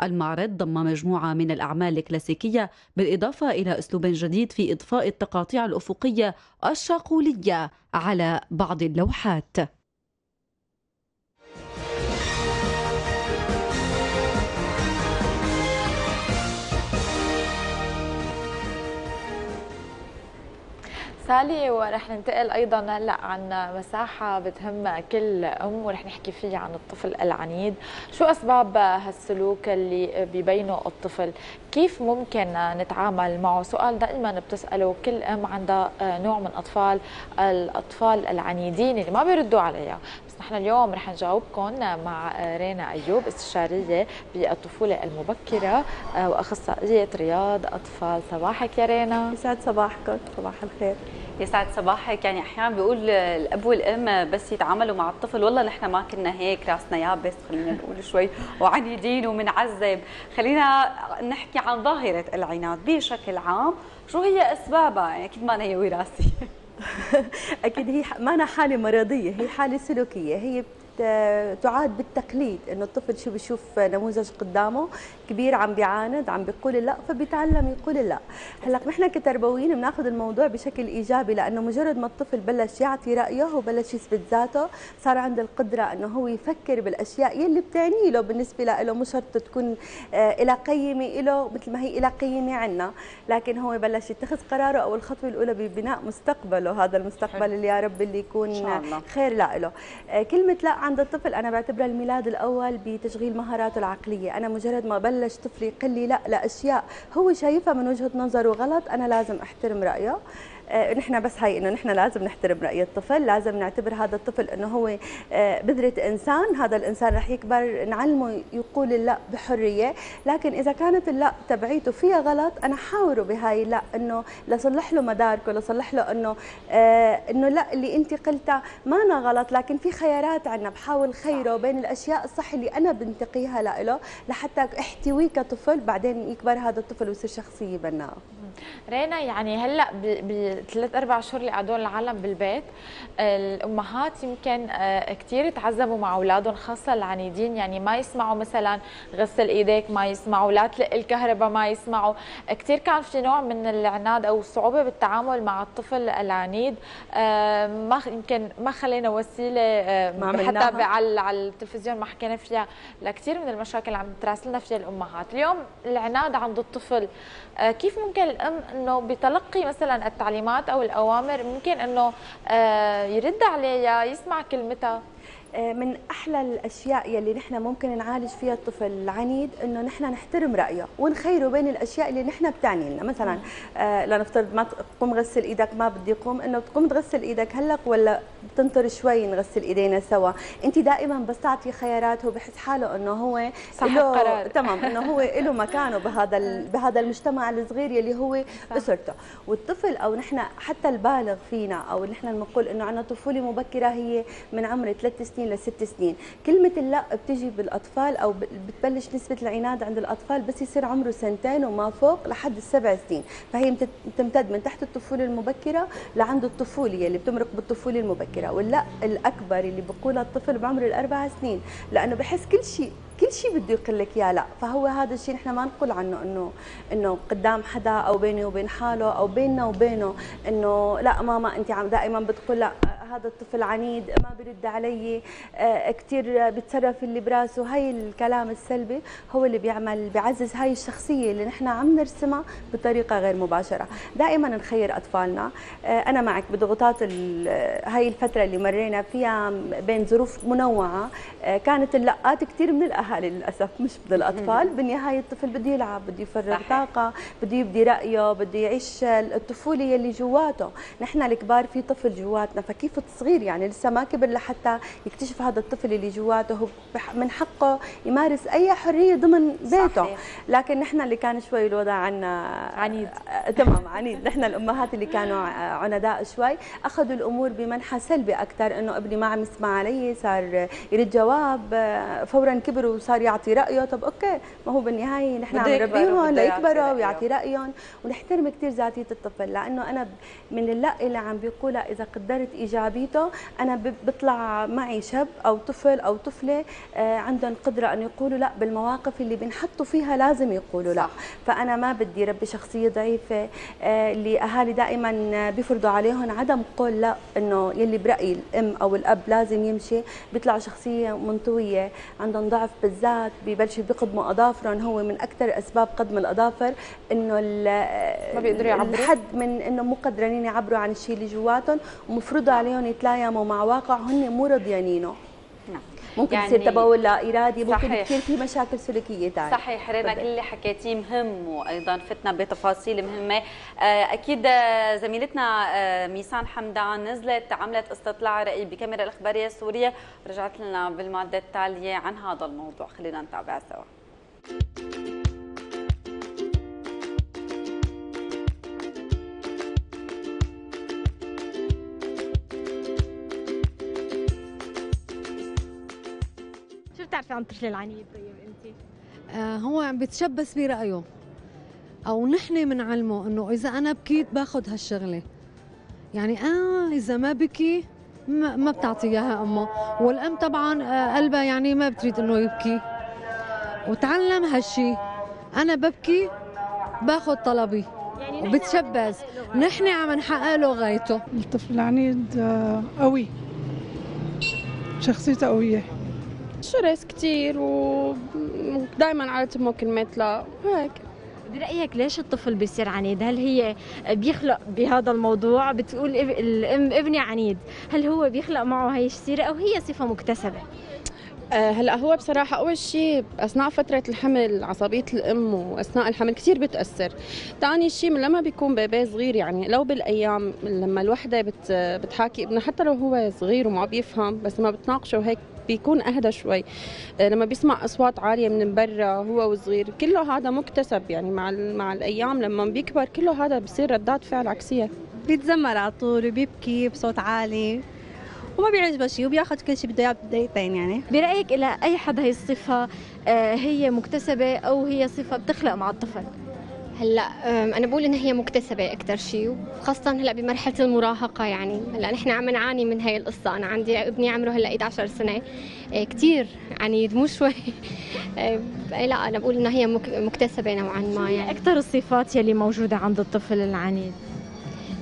المعرض ضم مجموعة من الأعمال الكلاسيكية بالإضافة إلى أسلوب جديد في إضفاء التقاطيع الأفقية الشاقولية على بعض اللوحات. سالي ورح ننتقل أيضا هلأ عن مساحة بتهم كل أم ورح نحكي فيها عن الطفل العنيد. شو أسباب هالسلوك اللي بيبينه الطفل؟ كيف ممكن نتعامل معه؟ سؤال دائما بتسأله كل أم عندها نوع من أطفال الأطفال العنيدين اللي ما بيردوا عليها. نحن اليوم رح نجاوبكم مع رينا أيوب استشارية بالطفولة المبكرة وأخصائية رياض أطفال. صباحك يا رينا. يسعد صباحكم. صباح الخير. يسعد صباحك. يعني أحيانا بيقول الأب والأم بس يتعاملوا مع الطفل. والله نحن ما كنا هيك راسنا يابس خلينا نقول شوي. وعنيدين ومنعذب. خلينا نحكي عن ظاهرة العناد بشكل عام. شو هي أسبابها؟ يعني أكيد ما هي وراثيه أكيد هي ما حالة مرضيه هي حالة سلوكية هي تعاد بالتقليد إنه الطفل شو بيشوف نموذج قدامه كبير عم بيعاند عم بيقول لا فبيتعلم يقول لا. هلأ نحن كتربويين بناخذ الموضوع بشكل إيجابي لأنه مجرد ما الطفل بلش يعطي رأيه وبلش يثبت ذاته صار عنده القدرة إنه هو يفكر بالأشياء يلي بتعني له بالنسبة له مش شرط تكون إلى قيمة له مثل ما هي إلى قيمة عنا. لكن هو بلش يتخذ قراره أو الخطوة الأولى ببناء مستقبله هذا المستقبل اللي يا رب اللي يكون خير له كلمة لا عند الطفل أنا بعتبرها الميلاد الأول بتشغيل مهاراته العقلية. أنا مجرد ما بلش طفلي يقول لي لا لاشياء هو شايفها من وجهة نظره غلط أنا لازم أحترم رأيه. نحن بس هاي إنه نحن لازم نحترم رأي الطفل لازم نعتبر هذا الطفل إنه هو آه، بذرة إنسان هذا الإنسان رح يكبر نعلمه يقول لا بحرية لكن إذا كانت اللأ تبعيته فيها غلط أنا حاوره بهاي لا إنه لصلح له مداركه لصلح له إنه آه، إنه لأ اللي أنت قلتها ما أنا غلط لكن في خيارات عنا بحاول خيره بين الأشياء الصح اللي أنا بنتقيها له لحتى أحتويه كطفل بعدين يكبر هذا الطفل ويصير شخصية بناءه رينا يعني هلأ بثلاث أربع شهور اللي قعدوا العالم بالبيت الأمهات يمكن آه، كثير تعذبوا مع أولادهم خاصة العنيدين يعني ما يسمعوا مثلا غسل إيديك ما يسمعوا لا تلق الكهرباء ما يسمعوا. كثير كان في نوع من العناد أو الصعوبه بالتعامل مع الطفل العنيد آه، ما يمكن ما خلينا وسيلة آه، حتى على التلفزيون ما حكينا فيها لكثير من المشاكل عم تراسلنا فيها الأمهات. اليوم العناد عند الطفل كيف ممكن الأم إنه بتلقي مثلا التعليمات أو الأوامر ممكن إنه آه، يرد عليها يسمع كلمتها؟ آه، من أحلى الأشياء يلي نحن ممكن نعالج فيها الطفل العنيد إنه نحن نحترم رأيه ونخيره بين الأشياء اللي نحن بتعني لنا. مثلا آه لنفترض ما تقوم غسل إيدك ما بدي قوم إنه تقوم تغسل إيدك هلا ولا بتنطر شوي نغسل إيدينا سوا. أنت دائما بس تعطي خيارات هو بحس حاله إنه هو صح قرار. تمام إنه هو له مكانه بهذا بهذا المجتمع الصغير يلي هو أسرته. والطفل أو نحن حتى البالغ فينا أو نحن بنقول إنه عندنا طفوله مبكرة هي من عمر ثلاث سنين لست سنين. كلمة اللا بتجي بالأطفال أو بتبلش نسبة العناد عند الأطفال بس يصير عمره سنتين وما فوق لحد السبع سنين. فهي تمتد من تحت الطفولة المبكرة لعند الطفولة اللي بتمرق بالطفولة المبكرة. واللا الأكبر اللي بقولها الطفل بعمر الأربع سنين. لأنه بحس كل شيء كل شيء بده يقول لك يا لا فهو هذا الشيء نحن ما نقول عنه انه إنه قدام حدا أو بيني وبين حاله أو بيننا وبينه إنه لا ماما أنت عم دائما بتقول لا هذا الطفل عنيد ما برد علي آه، كثير بيتصرف اللي براسه. هاي الكلام السلبي هو اللي بيعمل بيعزز هاي الشخصية اللي نحن عم نرسمها بطريقة غير مباشرة. دائما نخير أطفالنا. آه، أنا معك بضغوطات هاي الفترة اللي مرينا فيها بين ظروف منوعة. آه، كانت اللقات كثير من الاهالي للأسف مش من الأطفال. بالنهاية الطفل بده يلعب بده يفرغ طاقة بده يبدي رأيه بده يعيش الطفولة يلي جواته. نحن الكبار في طفل جواتنا فكيف صغير يعني لسه ما كبر لحتى يكتشف هذا الطفل اللي جواته من حقه يمارس أي حرية ضمن بيته. صحيح. لكن نحن اللي كان شوي الوضع عنا عنيد. آه، تمام عنيد. نحن الأمهات اللي كانوا عنداء شوي أخذوا الأمور بمنحى سلبي أكثر إنه ابني ما عم يسمع علي صار يرد جواب آه، فورا كبر وصار يعطي رأيه. طب أوكي ما هو بالنهاية نحن عم نربيهم ليكبروا ويعطي رأيهم. ونحترم كثير ذاتية الطفل لأنه أنا من اللا اللي عم بيقولها إذا قدرت إيجاد ايجابيته أنا بطلع معي شاب أو طفل أو طفلة آه، عندهم قدرة أن يقولوا لا بالمواقف اللي بنحطوا فيها لازم يقولوا لا. فأنا ما بدي ربي شخصية ضعيفة آه، اللي أهالي دائما بيفرضوا عليهم عدم قول لا إنه يلي برايي الأم أو الأب لازم يمشي. بيطلعوا شخصية منطويه عندهم ضعف بالذات ببلشوا بيقدموا أظافرهم. هو من أكثر أسباب قدم الأظافر إنه ما بيقدروا يعبروا؟ الحد من إنه مو قدرانين يعبروا عن الشيء اللي جواتهم. ومفروض عليهم يتلايموا مع واقع هن مو رضيانينه ممكن يعني- يصير تبول لا إرادي ممكن. كثير في مشاكل سلوكية ثانية صحيح رينا كل. اللي حكيتيه مهم وأيضا فتنا بتفاصيل مهمة. آه، أكيد آه، زميلتنا آه، ميسان حمدان نزلت عملت استطلاع رأي بكاميرا الإخبارية السورية. رجعت لنا بالمادة التالية عن هذا الموضوع. خلينا نتابع سوا. بتعرفي عن الطفل العنيد طيب انت؟ آه هو عم بيتشبث برأيه. أو نحن بنعلمه إنه إذا أنا بكيت باخذ هالشغلة. يعني آه إذا ما بكي ما, ما بتعطي إياها أمه. والأم طبعا آه قلبها يعني ما بتريد إنه يبكي. وتعلم هالشي. أنا ببكي باخذ طلبي. يعني وبتشبث. نحن عم نحقق له غايته. الطفل العنيد آه، قوي. شخصيته قوية. شرس كتير ودائما على تمه كلمة لا هيك برأيك ليش الطفل بيصير عنيد؟ هل هي بيخلق بهذا الموضوع بتقول الام ابني عنيد، هل هو بيخلق معه هي السيرة أو هي صفة مكتسبة؟ آه، هلأ هو بصراحة أول شيء أثناء فترة الحمل عصبية الأم وأثناء الحمل كثير بتأثر. ثاني شيء من لما بيكون بيبي صغير يعني لو بالأيام لما الوحدة بت بتحاكي ابنها حتى لو هو صغير وما بيفهم بس لما بتناقشه هيك بيكون أهدى شوي. آه، لما بيسمع أصوات عالية من برا هو وصغير كله هذا مكتسب يعني مع مع الأيام. لما بيكبر كله هذا بصير ردات فعل عكسية. بيتذمر على طول وبيبكي بصوت عالي وما بيعجبه شيء وبياخذ كل شيء بده إياه بدقيقتين يعني. برأيك إلى أي حد هي الصفة آه، هي مكتسبة أو هي صفة بتخلق مع الطفل؟ هلا أنا بقول إن هي مكتسبة أكثر شيء وخاصة هلا بمرحلة المراهقة يعني. هلا نحن عم نعاني من هاي القصة. أنا عندي ابني عمره هلا 11 سنة. إيه، كتير عنيد مو شوي. إيه، لا أنا بقول انها هي مك- مكتسبة نوعا ما يعني. أكثر الصفات يلي موجودة عند الطفل العنيد؟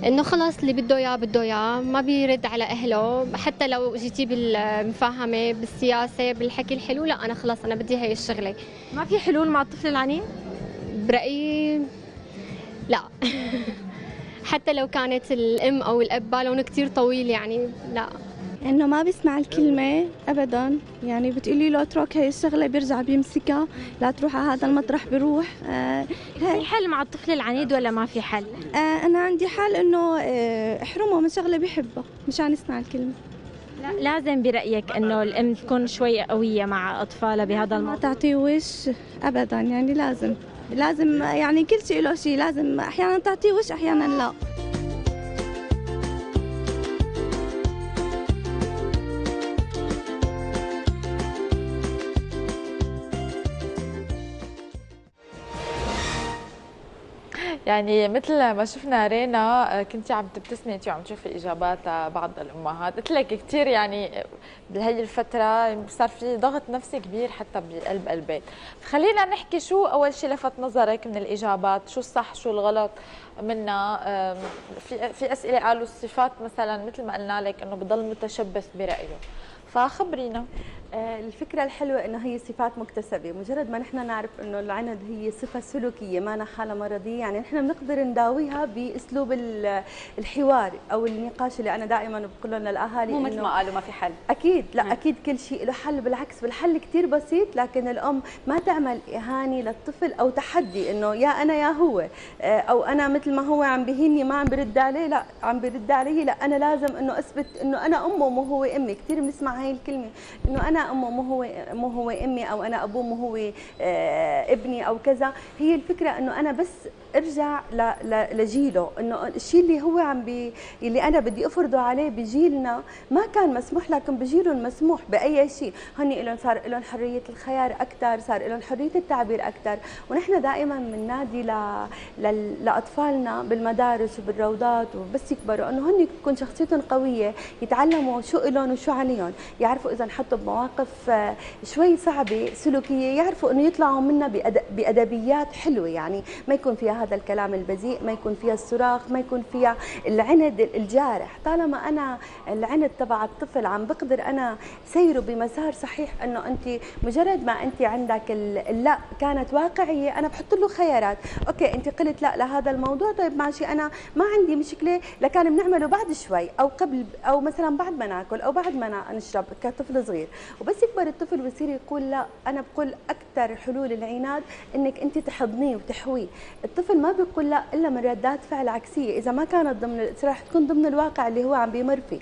إنه خلاص اللي بده إياه بده إياه ما بيرد على أهله. حتى لو جيتي بالمفاهمة بالسياسة بالحكي الحلو لا أنا خلاص أنا بدي هاي الشغلة. ما في حلول مع الطفل العنيد؟ برأيي لا. حتى لو كانت الأم أو الأب بالهم كثير طويل يعني لا. انه ما بيسمع الكلمة ابدا. يعني بتقولي له اترك هي الشغلة بيرجع بيمسكها. لا تروح على هذا المطرح بيروح. آه في حل مع الطفل العنيد ولا ما في حل؟ آه أنا عندي حل إنه آه احرمه من شغلة بيحبها مشان يسمع الكلمة. لا لازم برأيك إنه الأم تكون شوي قوية مع أطفالها بهذا ما الموضوع؟ تعطيه وش ابدا يعني لازم لازم يعني كل شيء له شيء لازم أحيانا تعطيه وش أحيانا لا. يعني مثل ما شفنا رينا آه، كنتي عم تبتسمي انت وعم تشوفي إجابات بعض الأمهات. قلت لك كثير يعني بهي الفترة صار في ضغط نفسي كبير حتى بقلب البيت خلينا نحكي شو أول شيء لفت نظرك من الإجابات شو الصح شو الغلط منا؟ في في أسئلة قالوا الصفات مثلا مثل ما قلنا لك إنه بضل متشبث برأيه. فخبرينا. الفكرة الحلوة إنه هي صفات مكتسبة. مجرد ما نحن نعرف إنه العند هي صفة سلوكية ما حالة مرضية يعني نحن بنقدر نداويها بأسلوب ال- الحوار أو النقاش اللي أنا دائما بقول لهم للأهالي مو مثل ما قالوا ما في حل. أكيد لا أكيد كل شيء له حل. بالعكس بالحل كثير بسيط لكن الأم ما تعمل اهانه للطفل أو تحدي إنه يا أنا يا هو آه، أو أنا مثل ما هو عم بهيني ما عم برد عليه لا عم برد علي لا أنا لازم إنه أثبت إنه أنا أمه مو هو أمي. كثير بنسمع هاي الكلمة إنه أنا أمه مو هو مو هو أمي أو أنا أبوه مو هو آه، ابني أو كذا. هي الفكرة إنه أنا بس ارجع لجيله إنه الشيء اللي هو عم بي اللي أنا بدي أفرضه عليه بجيلنا ما كان مسموح لكن بجيلهم مسموح بأي شيء هن لهم صار لهم حرية الخيار أكثر صار لهم حرية التعبير أكثر ونحن دائما بننادي ل... ل... لأطفالنا بالمدارس وبالروضات وبس يكبروا إنه هن تكون شخصيتهم قوية يتعلموا شو لهم وشو عليهم. يعرفوا اذا انحطوا بمواقف آه، شوي صعبة سلوكية يعرفوا إنه يطلعوا منها بأد... بأدبيات حلوة يعني. ما يكون فيها هذا الكلام البذيء ما يكون فيها الصراخ ما يكون فيها العند الجارح. طالما أنا العند تبع الطفل عم بقدر أنا سيره بمسار صحيح إنه أنت مجرد ما أنت عندك اللا كانت واقعية أنا بحط له خيارات. أوكي أنت قلت لا لهذا الموضوع طيب ماشي أنا ما عندي مشكلة لكان بنعمله بعد شوي أو قبل أو مثلا بعد ما ناكل أو بعد ما نشرب كطفل صغير. وبس يكبر الطفل بصير يقول لا أنا بقول أكثر حلول العناد إنك أنت تحضنيه وتحويه. الطفل ما بيقول لا إلا من ردات فعل عكسية إذا ما كانت ضمن راح تكون ضمن الواقع اللي هو عم بيمر فيه.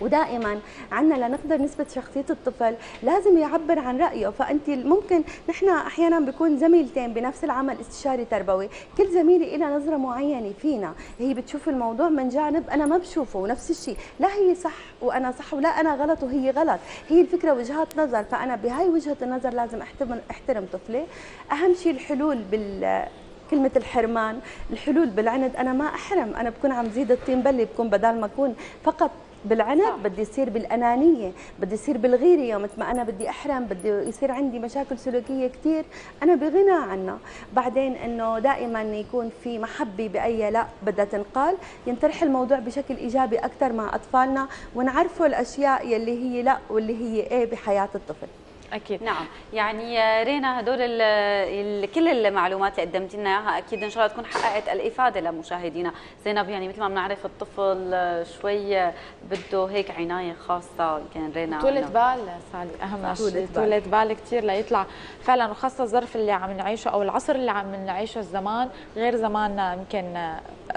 ودائما عندنا لنقدر نثبت شخصية الطفل لازم يعبر عن رأيه. فأنت ممكن نحن أحيانا بيكون زميلتين بنفس العمل استشاري تربوي كل زميلة لها نظرة معينة فينا. هي بتشوف الموضوع من جانب أنا ما بشوفه ونفس الشيء. لا هي صح وأنا صح ولا أنا غلط وهي غلط. هي الفكرة وجهات نظر. فأنا بهاي وجهة النظر لازم احترم أحترم طفلي. أهم شيء الحلول بال كلمة الحرمان. الحلول بالعند أنا ما أحرم. أنا بكون عم زيد الطين بلي بكون بدل ما أكون فقط بالعنب بدي يصير بالأنانية بدي يصير بالغيرة. يوم مثل ما أنا بدي أحرم بدي يصير عندي مشاكل سلوكية كثير أنا بغنى عنها بعدين أنه دائما يكون في محبة بأي لا بدها تنقال. ينطرح الموضوع بشكل إيجابي أكثر مع أطفالنا ونعرفوا الأشياء يلي هي لا واللي هي إيه بحياة الطفل. أكيد. نعم. يعني آه، رينا هدول ال ال كل المعلومات اللي قدمتي لنا اياها أكيد إن شاء الله تكون حققت الإفادة لمشاهدينا. زينب يعني مثل ما بنعرف الطفل آه، شوي آه، بده هيك عناية خاصة. يمكن رينا طولة بال سالي. أهم. شيء طولة بال كثير ليطلع. فعلا وخاصة الظرف اللي عم نعيشه أو العصر اللي عم نعيشه الزمان غير زماننا يمكن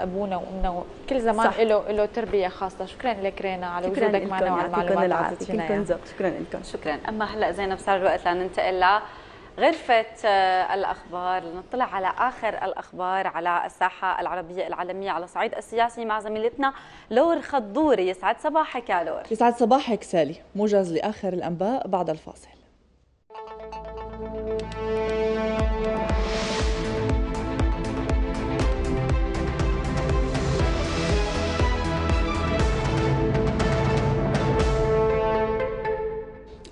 أبونا وأمنا كل زمان صح. له له تربية خاصة. شكرا لك رينا على شكراً وجودك معنا وعلى المعلومات اللي اعطيتينا. شكرا لكم. شكرا. أما هلا زينب صار الوقت لننتقل ل غرفة آه، الأخبار. لنطلع على آخر الأخبار على الساحة العربية العالمية على الصعيد السياسي مع زميلتنا لور خضوري يسعد صباحك يا لور. يسعد صباحك سالي. موجز لآخر الأنباء بعد الفاصل.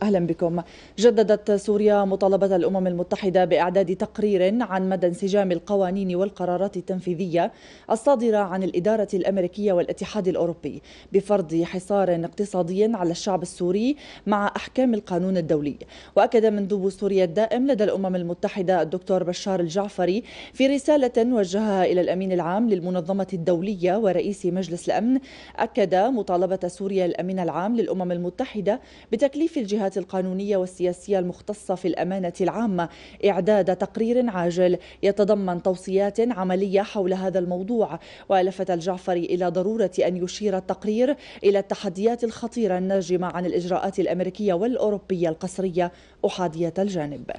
أهلا بكم. جددت سوريا مطالبة الأمم المتحدة بإعداد تقرير عن مدى انسجام القوانين والقرارات التنفيذية الصادرة عن الإدارة الأمريكية والاتحاد الأوروبي بفرض حصار اقتصادي على الشعب السوري مع أحكام القانون الدولي. وأكد مندوب سوريا الدائم لدى الأمم المتحدة الدكتور بشار الجعفري في رسالة وجهها إلى الأمين العام للمنظمة الدولية ورئيس مجلس الأمن أكد مطالبة سوريا الأمين العام للأمم المتحدة بتكليف الجهات القانونية والسياسية المختصة في الأمانة العامة. إعداد تقرير عاجل يتضمن توصيات عملية حول هذا الموضوع. ولفت الجعفري إلى ضرورة أن يشير التقرير إلى التحديات الخطيرة الناجمة عن الإجراءات الأمريكية والأوروبية القسريه أحادية الجانب.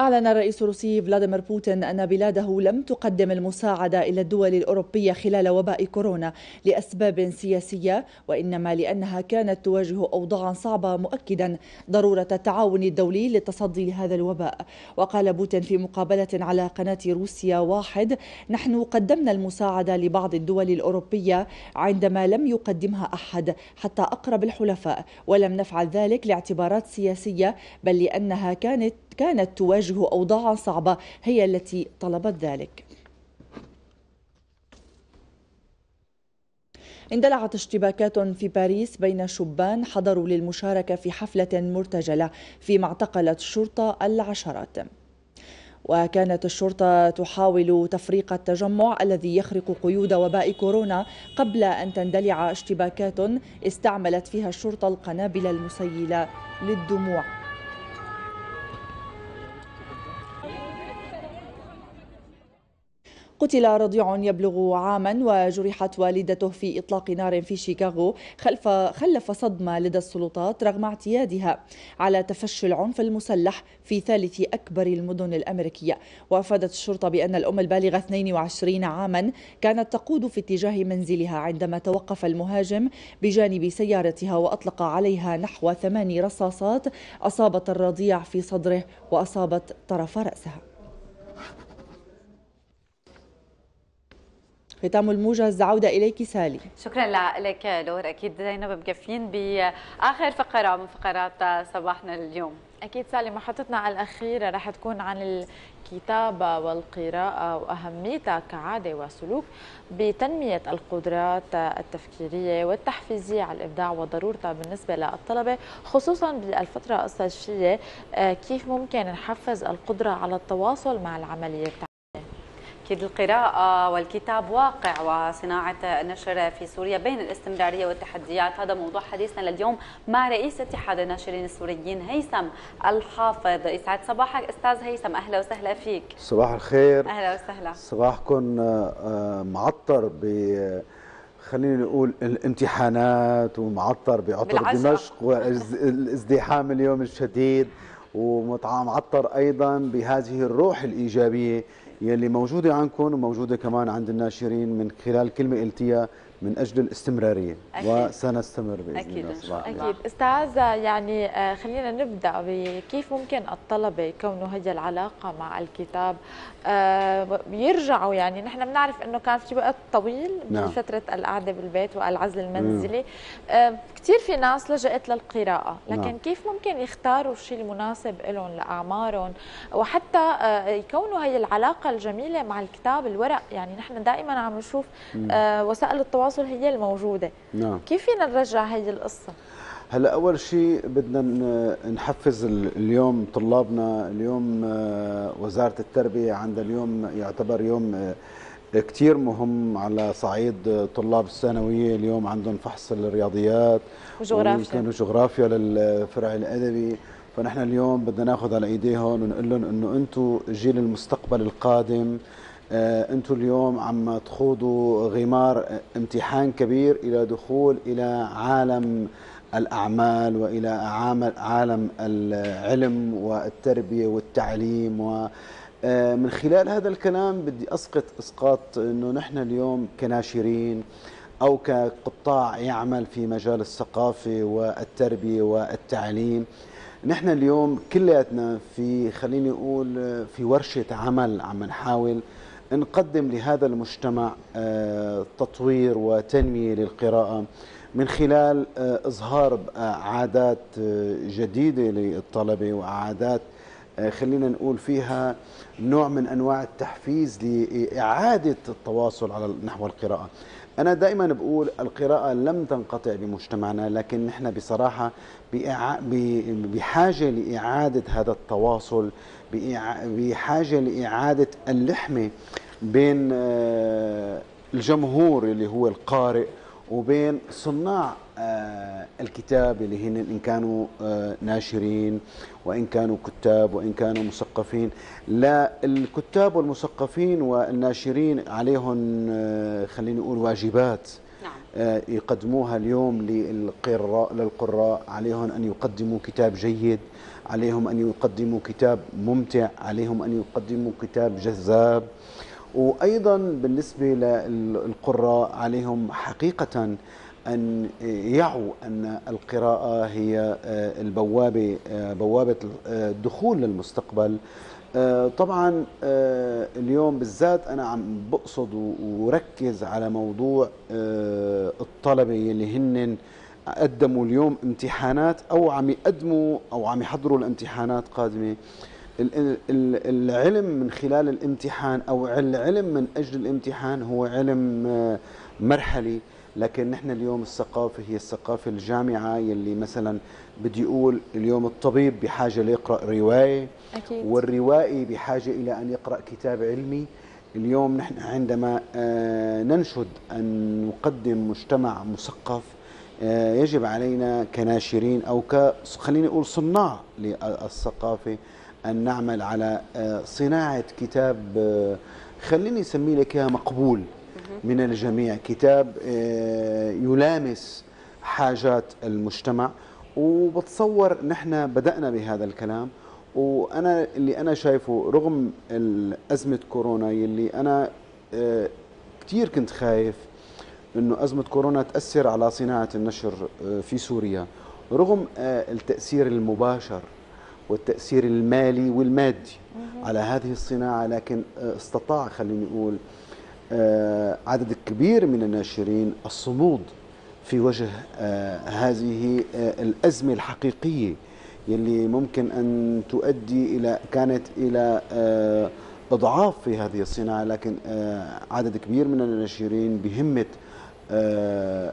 أعلن الرئيس الروسي فلاديمير بوتين أن بلاده لم تقدم المساعدة إلى الدول الأوروبية خلال وباء كورونا لأسباب سياسية وإنما لأنها كانت تواجه أوضاعا صعبة مؤكدا ضرورة التعاون الدولي للتصدي لهذا الوباء. وقال بوتين في مقابلة على قناة روسيا واحد نحن قدمنا المساعدة لبعض الدول الأوروبية عندما لم يقدمها أحد حتى أقرب الحلفاء ولم نفعل ذلك لاعتبارات سياسية بل لأنها كانت كانت تواجه أوضاعا صعبة هي التي طلبت ذلك. اندلعت اشتباكات في باريس بين شبان حضروا للمشاركة في حفلة مرتجلة فيما اعتقلت الشرطة العشرات. وكانت الشرطة تحاول تفريق التجمع الذي يخرق قيود وباء كورونا قبل أن تندلع اشتباكات استعملت فيها الشرطة القنابل المسيلة للدموع. قتل رضيع يبلغ عاما وجرحت والدته في إطلاق نار في شيكاغو خلف خلف صدمة لدى السلطات رغم اعتيادها على تفشي العنف المسلح في ثالث أكبر المدن الأمريكية. وأفادت الشرطة بأن الأم البالغة 22 عاما كانت تقود في اتجاه منزلها عندما توقف المهاجم بجانب سيارتها وأطلق عليها نحو ثماني رصاصات أصابت الرضيع في صدره وأصابت طرف رأسها. ختام الموجز عودة إليك سالي. شكرا لك لور أكيد زينب مكفين بآخر فقرة من فقرات صباحنا اليوم. أكيد سالي محطتنا الأخيرة رح تكون عن الكتابة والقراءة وأهميتها كعادة وسلوك بتنمية القدرات التفكيرية والتحفيزية على الإبداع وضرورتها بالنسبة للطلبة خصوصا بالفترة الصيفية كيف ممكن نحفز القدرة على التواصل مع العملية؟ التعليمية أكيد القراءة والكتاب واقع وصناعة النشر في سوريا بين الاستمرارية والتحديات. هذا موضوع حديثنا لليوم مع رئيس اتحاد الناشرين السوريين هيثم الحافظ. يسعد صباحك أستاذ هيثم. أهلا وسهلا فيك. صباح الخير. أهلا وسهلا. صباحكم آه، معطر ب خلينا نقول الامتحانات ومعطر بعطر دمشق والازدحام اليوم الشديد ومعطر أيضا بهذه الروح الإيجابية يلي موجودة عندكم وموجودة كمان عند الناشرين من خلال كلمة قلتيها من أجل الاستمرارية أكيد. وسنستمر بإذن أكيد. الله صباح أكيد. أستاذ يعني آه، خلينا نبدأ بكيف ممكن الطلبة يكونوا هذه العلاقة مع الكتاب؟ آه، يرجعوا يعني نحن بنعرف إنه كان في وقت طويل نعم. بفتره القعدة بالبيت والعزل المنزلي. آه، كثير في ناس لجأت للقراءة لكن نعم. كيف ممكن يختاروا الشيء المناسب لهم لأعمارهم؟ وحتى يكونوا هي العلاقة الجميلة مع الكتاب الورق؟ يعني نحن دائما عم نشوف وسائل التواصل هي الموجودة. نعم. كيف فينا نرجع هي القصة؟ هلا أول شيء بدنا نحفز اليوم طلابنا اليوم آه، وزارة التربية عندها اليوم يعتبر يوم آه، كثير مهم على صعيد طلاب الثانوية. اليوم عندهم فحص الرياضيات وجغرافيا. وجغرافيا للفرع الأدبي. فنحن اليوم بدنا ناخذ على إيديهم ونقول لهم إنه أنتم جيل المستقبل القادم. أنتم اليوم عم تخوضوا غمار امتحان كبير إلى دخول إلى عالم الأعمال وإلى عالم العلم والتربية والتعليم و آه، من خلال هذا الكلام بدي أسقط إسقاط أنه نحن اليوم كناشرين أو كقطاع يعمل في مجال الثقافة والتربية والتعليم. نحن اليوم كلياتنا في خليني أقول في ورشة عمل عم نحاول نقدم لهذا المجتمع آه، تطوير وتنمية للقراءة من خلال آه، إظهار عادات آه، جديدة للطلبة وعادات خلينا نقول فيها نوع من أنواع التحفيز لإعادة التواصل على نحو القراءة. أنا دائما بقول القراءة لم تنقطع بمجتمعنا لكن نحن بصراحة بحاجة لإعادة هذا التواصل بحاجة لإعادة اللحمة بين الجمهور اللي هو القارئ وبين صناع آه، الكتاب اللي هن إن كانوا آه، ناشرين وإن كانوا كتاب وإن كانوا مثقفين. لا الكتاب والمثقفين والناشرين عليهم آه، خلينا نقول واجبات نعم. يقدموها اليوم للقراء للقراء. عليهم أن يقدموا كتاب جيد عليهم أن يقدموا كتاب ممتع عليهم أن يقدموا كتاب جذاب. وأيضا بالنسبة للقراء عليهم حقيقة أن يعوا أن القراءة هي آه، البوابة آه، بوابة آه، الدخول للمستقبل. طبعا اليوم بالذات أنا عم بقصد وركز على موضوع الطلبة اللي هن قدموا اليوم امتحانات أو عم يقدموا أو عم يحضروا الامتحانات قادمة. العلم من خلال الامتحان أو العلم من أجل الامتحان هو علم آه، مرحلي لكن نحن اليوم الثقافة هي الثقافة الجامعة يلي مثلا بدي أقول اليوم الطبيب بحاجة ليقرأ رواية أكيد. والروائي بحاجة إلى أن يقرأ كتاب علمي اليوم نحن عندما آه، ننشد أن نقدم مجتمع مثقف آه، يجب علينا كناشرين أو ك خليني أقول صناع للثقافة أن نعمل على آه، صناعة كتاب آه، خليني اسمي لك مقبول من الجميع. كتاب آه، يلامس حاجات المجتمع وبتصور نحن بدأنا بهذا الكلام. وأنا اللي أنا شايفه رغم ازمه كورونا يلي أنا آه، كثير كنت خايف إنه أزمة كورونا تأثر على صناعة النشر في سوريا رغم التأثير المباشر. والتأثير المالي والمادي على هذه الصناعة لكن استطاع خليني أقول آه، عدد كبير من الناشرين الصمود في وجه آه، هذه آه، الأزمة الحقيقية يلي ممكن أن تؤدي إلى كانت إلى إضعاف في هذه الصناعة لكن عدد كبير من الناشرين بهمة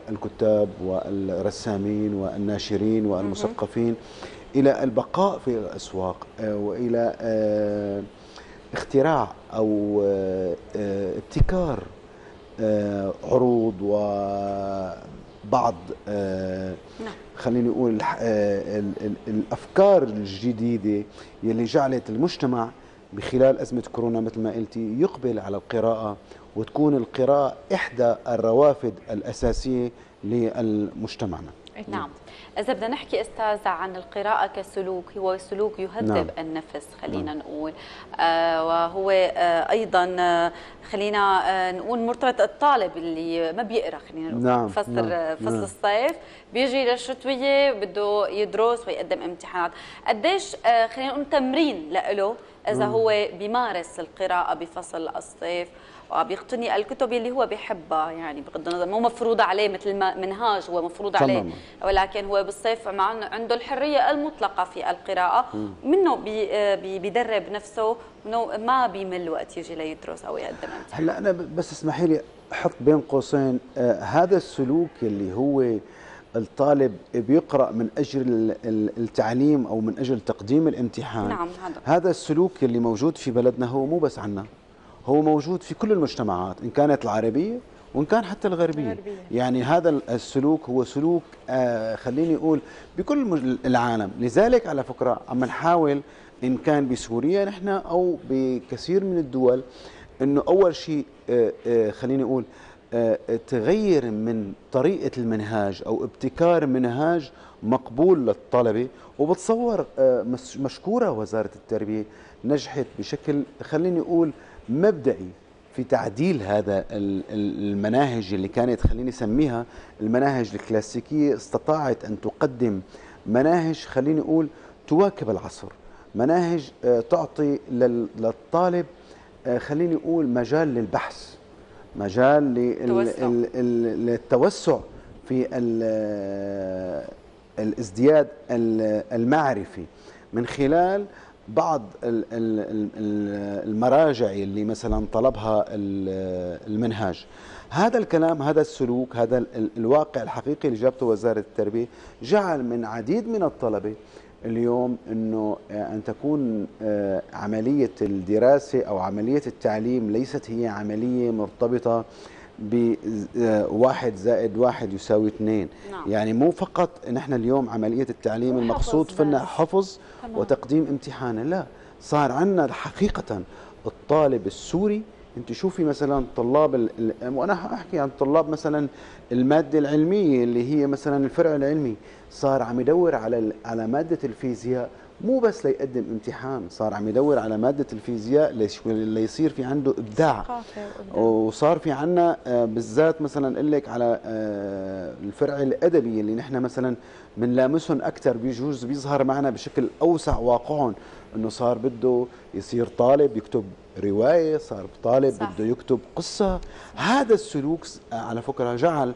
الكتاب والرسامين والناشرين والمثقفين. إلى البقاء في الأسواق وإلى اختراع أو آه، آه، ابتكار آه، عروض وبعض نعم. خليني أقول الأفكار الجديدة يلي جعلت المجتمع بخلال أزمة كورونا مثل ما قلتي يقبل على القراءة وتكون القراءه إحدى الروافد الأساسية لمجتمعنا نعم إذا بدنا نحكي أستاذ عن القراءة كسلوك هو سلوك يهذب نعم. النفس خلينا نعم. نقول آه وهو آه أيضا آه خلينا آه نقول مرتبط الطالب اللي ما بيقرأ خلينا نقول نعم. فصل نعم. فصل نعم. الصيف بيجي للشتوية بده يدرس ويقدم امتحانات قديش آه خلينا نقول تمرين له إذا نعم. هو بيمارس القراءة بفصل الصيف وبيقتني الكتب اللي هو بيحبها يعني بغض النظر مو مفروض عليه مثل منهاج هو مفروض عليه. ولكن هو بالصيف عنده الحرية المطلقة في القراءة. منه بي بيدرب نفسه انه ما بيمل وقت يجي ليدرس أو يقدم. هلأ أنا بس اسمحي لي أحط بين قوسين آه هذا السلوك اللي هو الطالب بيقرأ من أجل التعليم أو من أجل تقديم الامتحان. نعم هذا. هذا السلوك اللي موجود في بلدنا هو مو بس عنا. هو موجود في كل المجتمعات إن كانت العربية وإن كان حتى الغربية, الغربية. يعني هذا السلوك هو سلوك آه خليني أقول بكل العالم. لذلك على فكرة عم نحاول إن كان بسوريا نحن أو بكثير من الدول أنه أول شيء آه آه خليني أقول تغير من طريقة المنهاج أو ابتكار منهاج مقبول للطلبة. وبتصور مشكورة وزارة التربية نجحت بشكل خليني أقول مبدئي في تعديل هذا المناهج اللي كانت خليني أسميها المناهج الكلاسيكية استطاعت أن تقدم مناهج خليني أقول تواكب العصر مناهج آه، تعطي للطالب آه، خليني أقول مجال للبحث مجال للتوسع في آه، الازدياد المعرفي. من خلال بعض المراجع اللي مثلا طلبها المنهاج. هذا الكلام هذا السلوك هذا الواقع الحقيقي اللي جابته وزارة التربية جعل من عديد من الطلبة اليوم إنه أن تكون آه، عملية الدراسة أو عملية التعليم ليست هي عملية مرتبطة بواحد زائد واحد يساوي اثنين نعم. يعني مو فقط نحن اليوم عملية التعليم المقصود فينا حفظ تمام. وتقديم امتحان لا صار عندنا حقيقة الطالب السوري انت شوفي مثلا طلاب وأنا احكي عن طلاب مثلا المادة العلمية اللي هي مثلا الفرع العلمي صار عم يدور على على مادة الفيزياء مو بس ليقدم امتحان صار عم يدور على مادة الفيزياء ليصير في عنده إبداع. وصار في عنا آه، بالذات مثلا أقول لك على آه، الفرع الأدبي اللي نحن مثلا بنلامسهم أكثر بيجوز بيظهر معنا بشكل أوسع واقعهم. إنه صار بده يصير طالب يكتب رواية صار طالب صح. بده يكتب قصة. هذا السلوك آه، على فكرة جعل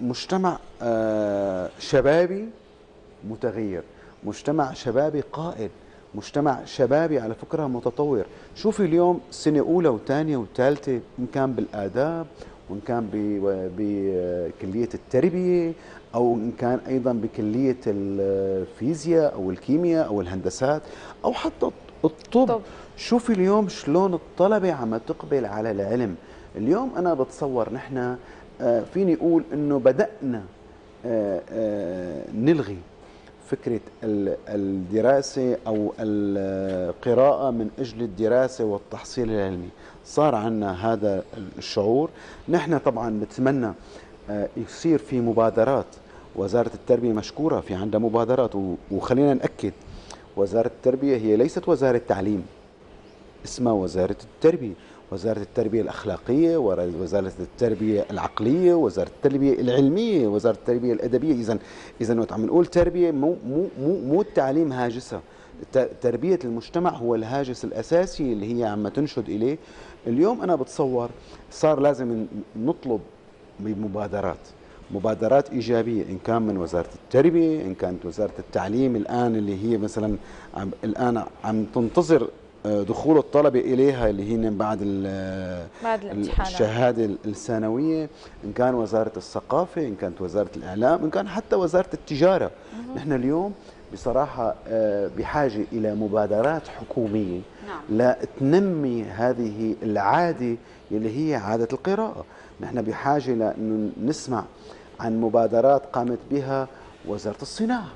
مجتمع شبابي متغير. مجتمع شبابي قائد. مجتمع شبابي على فكرة متطور. شوفي اليوم سنة أولى وثانية وثالثة إن كان بالآداب وإن كان بكلية التربية أو إن كان أيضا بكلية الفيزياء أو الكيمياء أو الهندسات أو حتى الطب. طب. شوفي اليوم شلون الطلبة عم تقبل على العلم. اليوم أنا بتصور نحن آه، فيني أقول أنه بدأنا آه، آه، نلغي فكرة الدراسة أو القراءة من أجل الدراسة والتحصيل العلمي. صار عندنا هذا الشعور. نحن طبعا نتمنى آه، يصير في مبادرات. وزارة التربية مشكورة في عندها مبادرات وخلينا نأكد وزارة التربية هي ليست وزارة تعليم اسمها وزارة التربية. وزارة التربية الأخلاقية وزارة التربية العقلية وزارة التربية العلمية وزارة التربية الأدبية. إذا إذا وقت عم نقول تربية مو مو مو, مو التعليم هاجسها تربية المجتمع هو الهاجس الأساسي اللي هي عم تنشد إليه. اليوم أنا بتصور صار لازم نطلب بمبادرات مبادرات إيجابية إن كان من وزارة التربية إن كانت وزارة التعليم الآن اللي هي مثلا عم الآن عم تنتظر دخول الطلبة إليها اللي هي بعد بعد الشهادة الثانوية إن كان وزارة الثقافة إن كانت وزارة الإعلام إن كان حتى وزارة التجارة. نحن اليوم بصراحة آه، بحاجة إلى مبادرات حكومية. نعم. لتنمي هذه العادة اللي هي عادة القراءة. نحن بحاجة لأنه نسمع عن مبادرات قامت بها وزارة الصناعة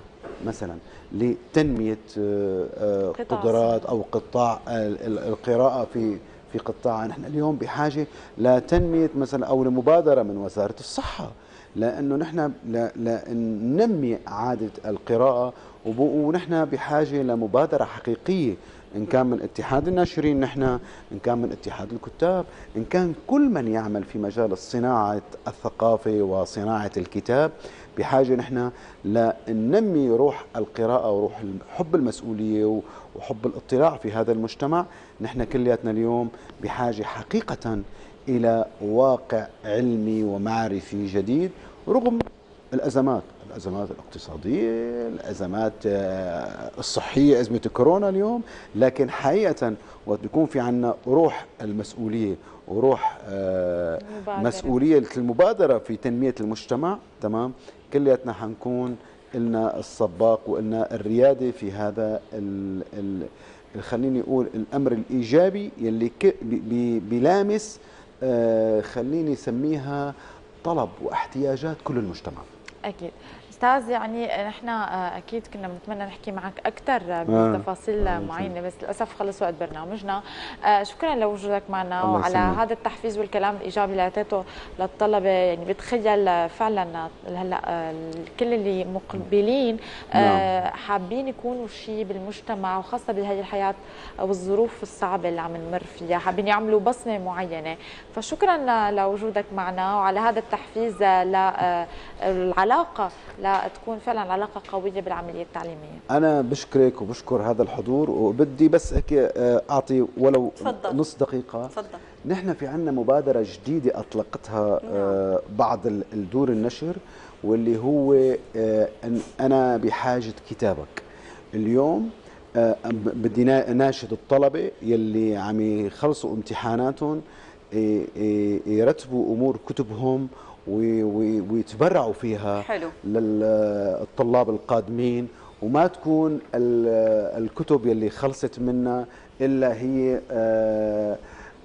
مثلا. لتنمية آه، آه، قدرات أو قطاع القراءة في في قطاع نحن اليوم بحاجة لتنمية مثلا أو لمبادرة من وزارة الصحة لأنه نحن لننمي عادة القراءة ونحن بحاجة لمبادرة حقيقية. إن كان من اتحاد الناشرين نحن إن كان من اتحاد الكتاب إن كان كل من يعمل في مجال صناعة الثقافة وصناعة الكتاب بحاجة نحن لننمي روح القراءة وروح حب المسؤولية وحب الاطلاع في هذا المجتمع. نحن كلياتنا اليوم بحاجة حقيقة إلى واقع علمي ومعرفي جديد رغم الأزمات الأزمات الاقتصادية الأزمات آه، الصحية أزمة كورونا اليوم. لكن حقيقة وقت بيكون في عندنا روح المسؤولية وروح آه، مسؤولية المبادرة في تنمية المجتمع تمام؟ كلياتنا حنكون لنا السباق ولنا الريادة في هذا ال ال خليني أقول الأمر الإيجابي يلي بيلامس آه خليني أسميها طلب واحتياجات كل المجتمع. أكيد. أستاذ يعني نحن آه، أكيد كنا بنتمنى نحكي معك أكثر بتفاصيل آه. معينة بس للأسف خلص وقت برنامجنا آه، شكرا لوجودك معنا وعلى هذا التحفيز والكلام الإيجابي اللي أعطيته للطلبة يعني بتخيل فعلا هلأ كل اللي مقبلين نعم. حابين يكونوا شيء بالمجتمع وخاصة بهي الحياة والظروف الصعبة اللي عم نمر فيها حابين يعملوا بصمة معينة فشكرا لوجودك معنا وعلى هذا التحفيز للعلاقه لتكون فعلا علاقة قوية بالعملية التعليمية أنا بشكرك وبشكر هذا الحضور وبدي بس هيك آه، أعطي ولو فضل. نص دقيقة تفضل نحن في عندنا مبادرة جديدة أطلقتها نعم. آه، بعض الدور النشر واللي هو آه، أنا بحاجة كتابك اليوم بدي ناشد الطلبة يلي عم يخلصوا امتحاناتهم يرتبوا أمور كتبهم ويتبرعوا فيها حلو. للطلاب القادمين وما تكون الكتب يلي خلصت منا إلا هي آه،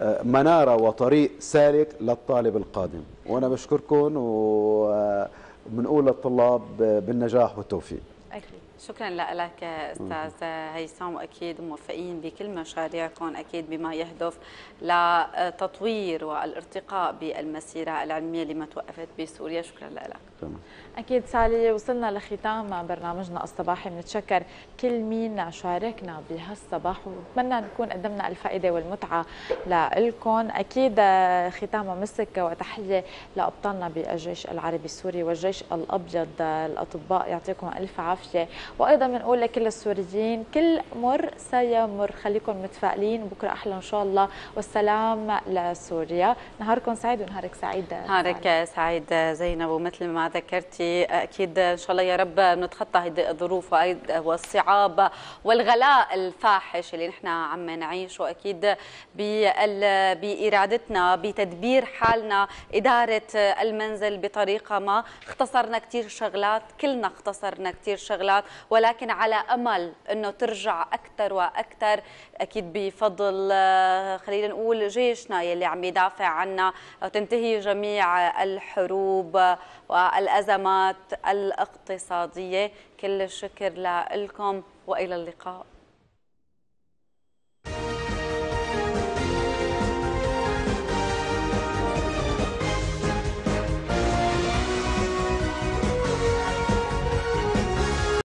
آه، منارة وطريق سالك للطالب القادم. وأنا بشكركم وبنقول للطلاب بالنجاح والتوفيق. أكيد. شكرا لك أستاذ هيثم واكيد موفقين بكل مشاريعكم أكيد بما يهدف لتطوير والارتقاء بالمسيرة العلمية اللي ما توقفت بسوريا. شكرا لك. تمام. أكيد سالي وصلنا لختام برنامجنا الصباحي. بنتشكر كل مين شاركنا بهالصباح ونتمنى نكون قدمنا الفائدة والمتعة لكم أكيد ختام مسك وتحية لأبطالنا بالجيش العربي السوري والجيش الأبيض الأطباء. يعطيكم ألف عافية. وأيضا بنقول لكل السوريين كل مر سيمر. خليكم متفائلين. بكرة أحلى إن شاء الله. والسلام لسوريا. نهاركم سعيد ونهارك سعيد. نهارك سعيد زينب. ومثل ما ذكرتي أكيد إن شاء الله يا رب نتخطى هذه الظروف والصعاب والغلاء الفاحش اللي نحن عم نعيشه أكيد بإرادتنا بتدبير حالنا إدارة المنزل بطريقة ما. اختصرنا كثير شغلات كلنا اختصرنا كثير شغلات ولكن على أمل إنه ترجع أكثر وأكثر أكيد بفضل خلينا نقول جيشنا يلي عم يدافع عنا وتنتهي جميع الحروب والازمات الاقتصادية. كل الشكر لكم وإلى اللقاء.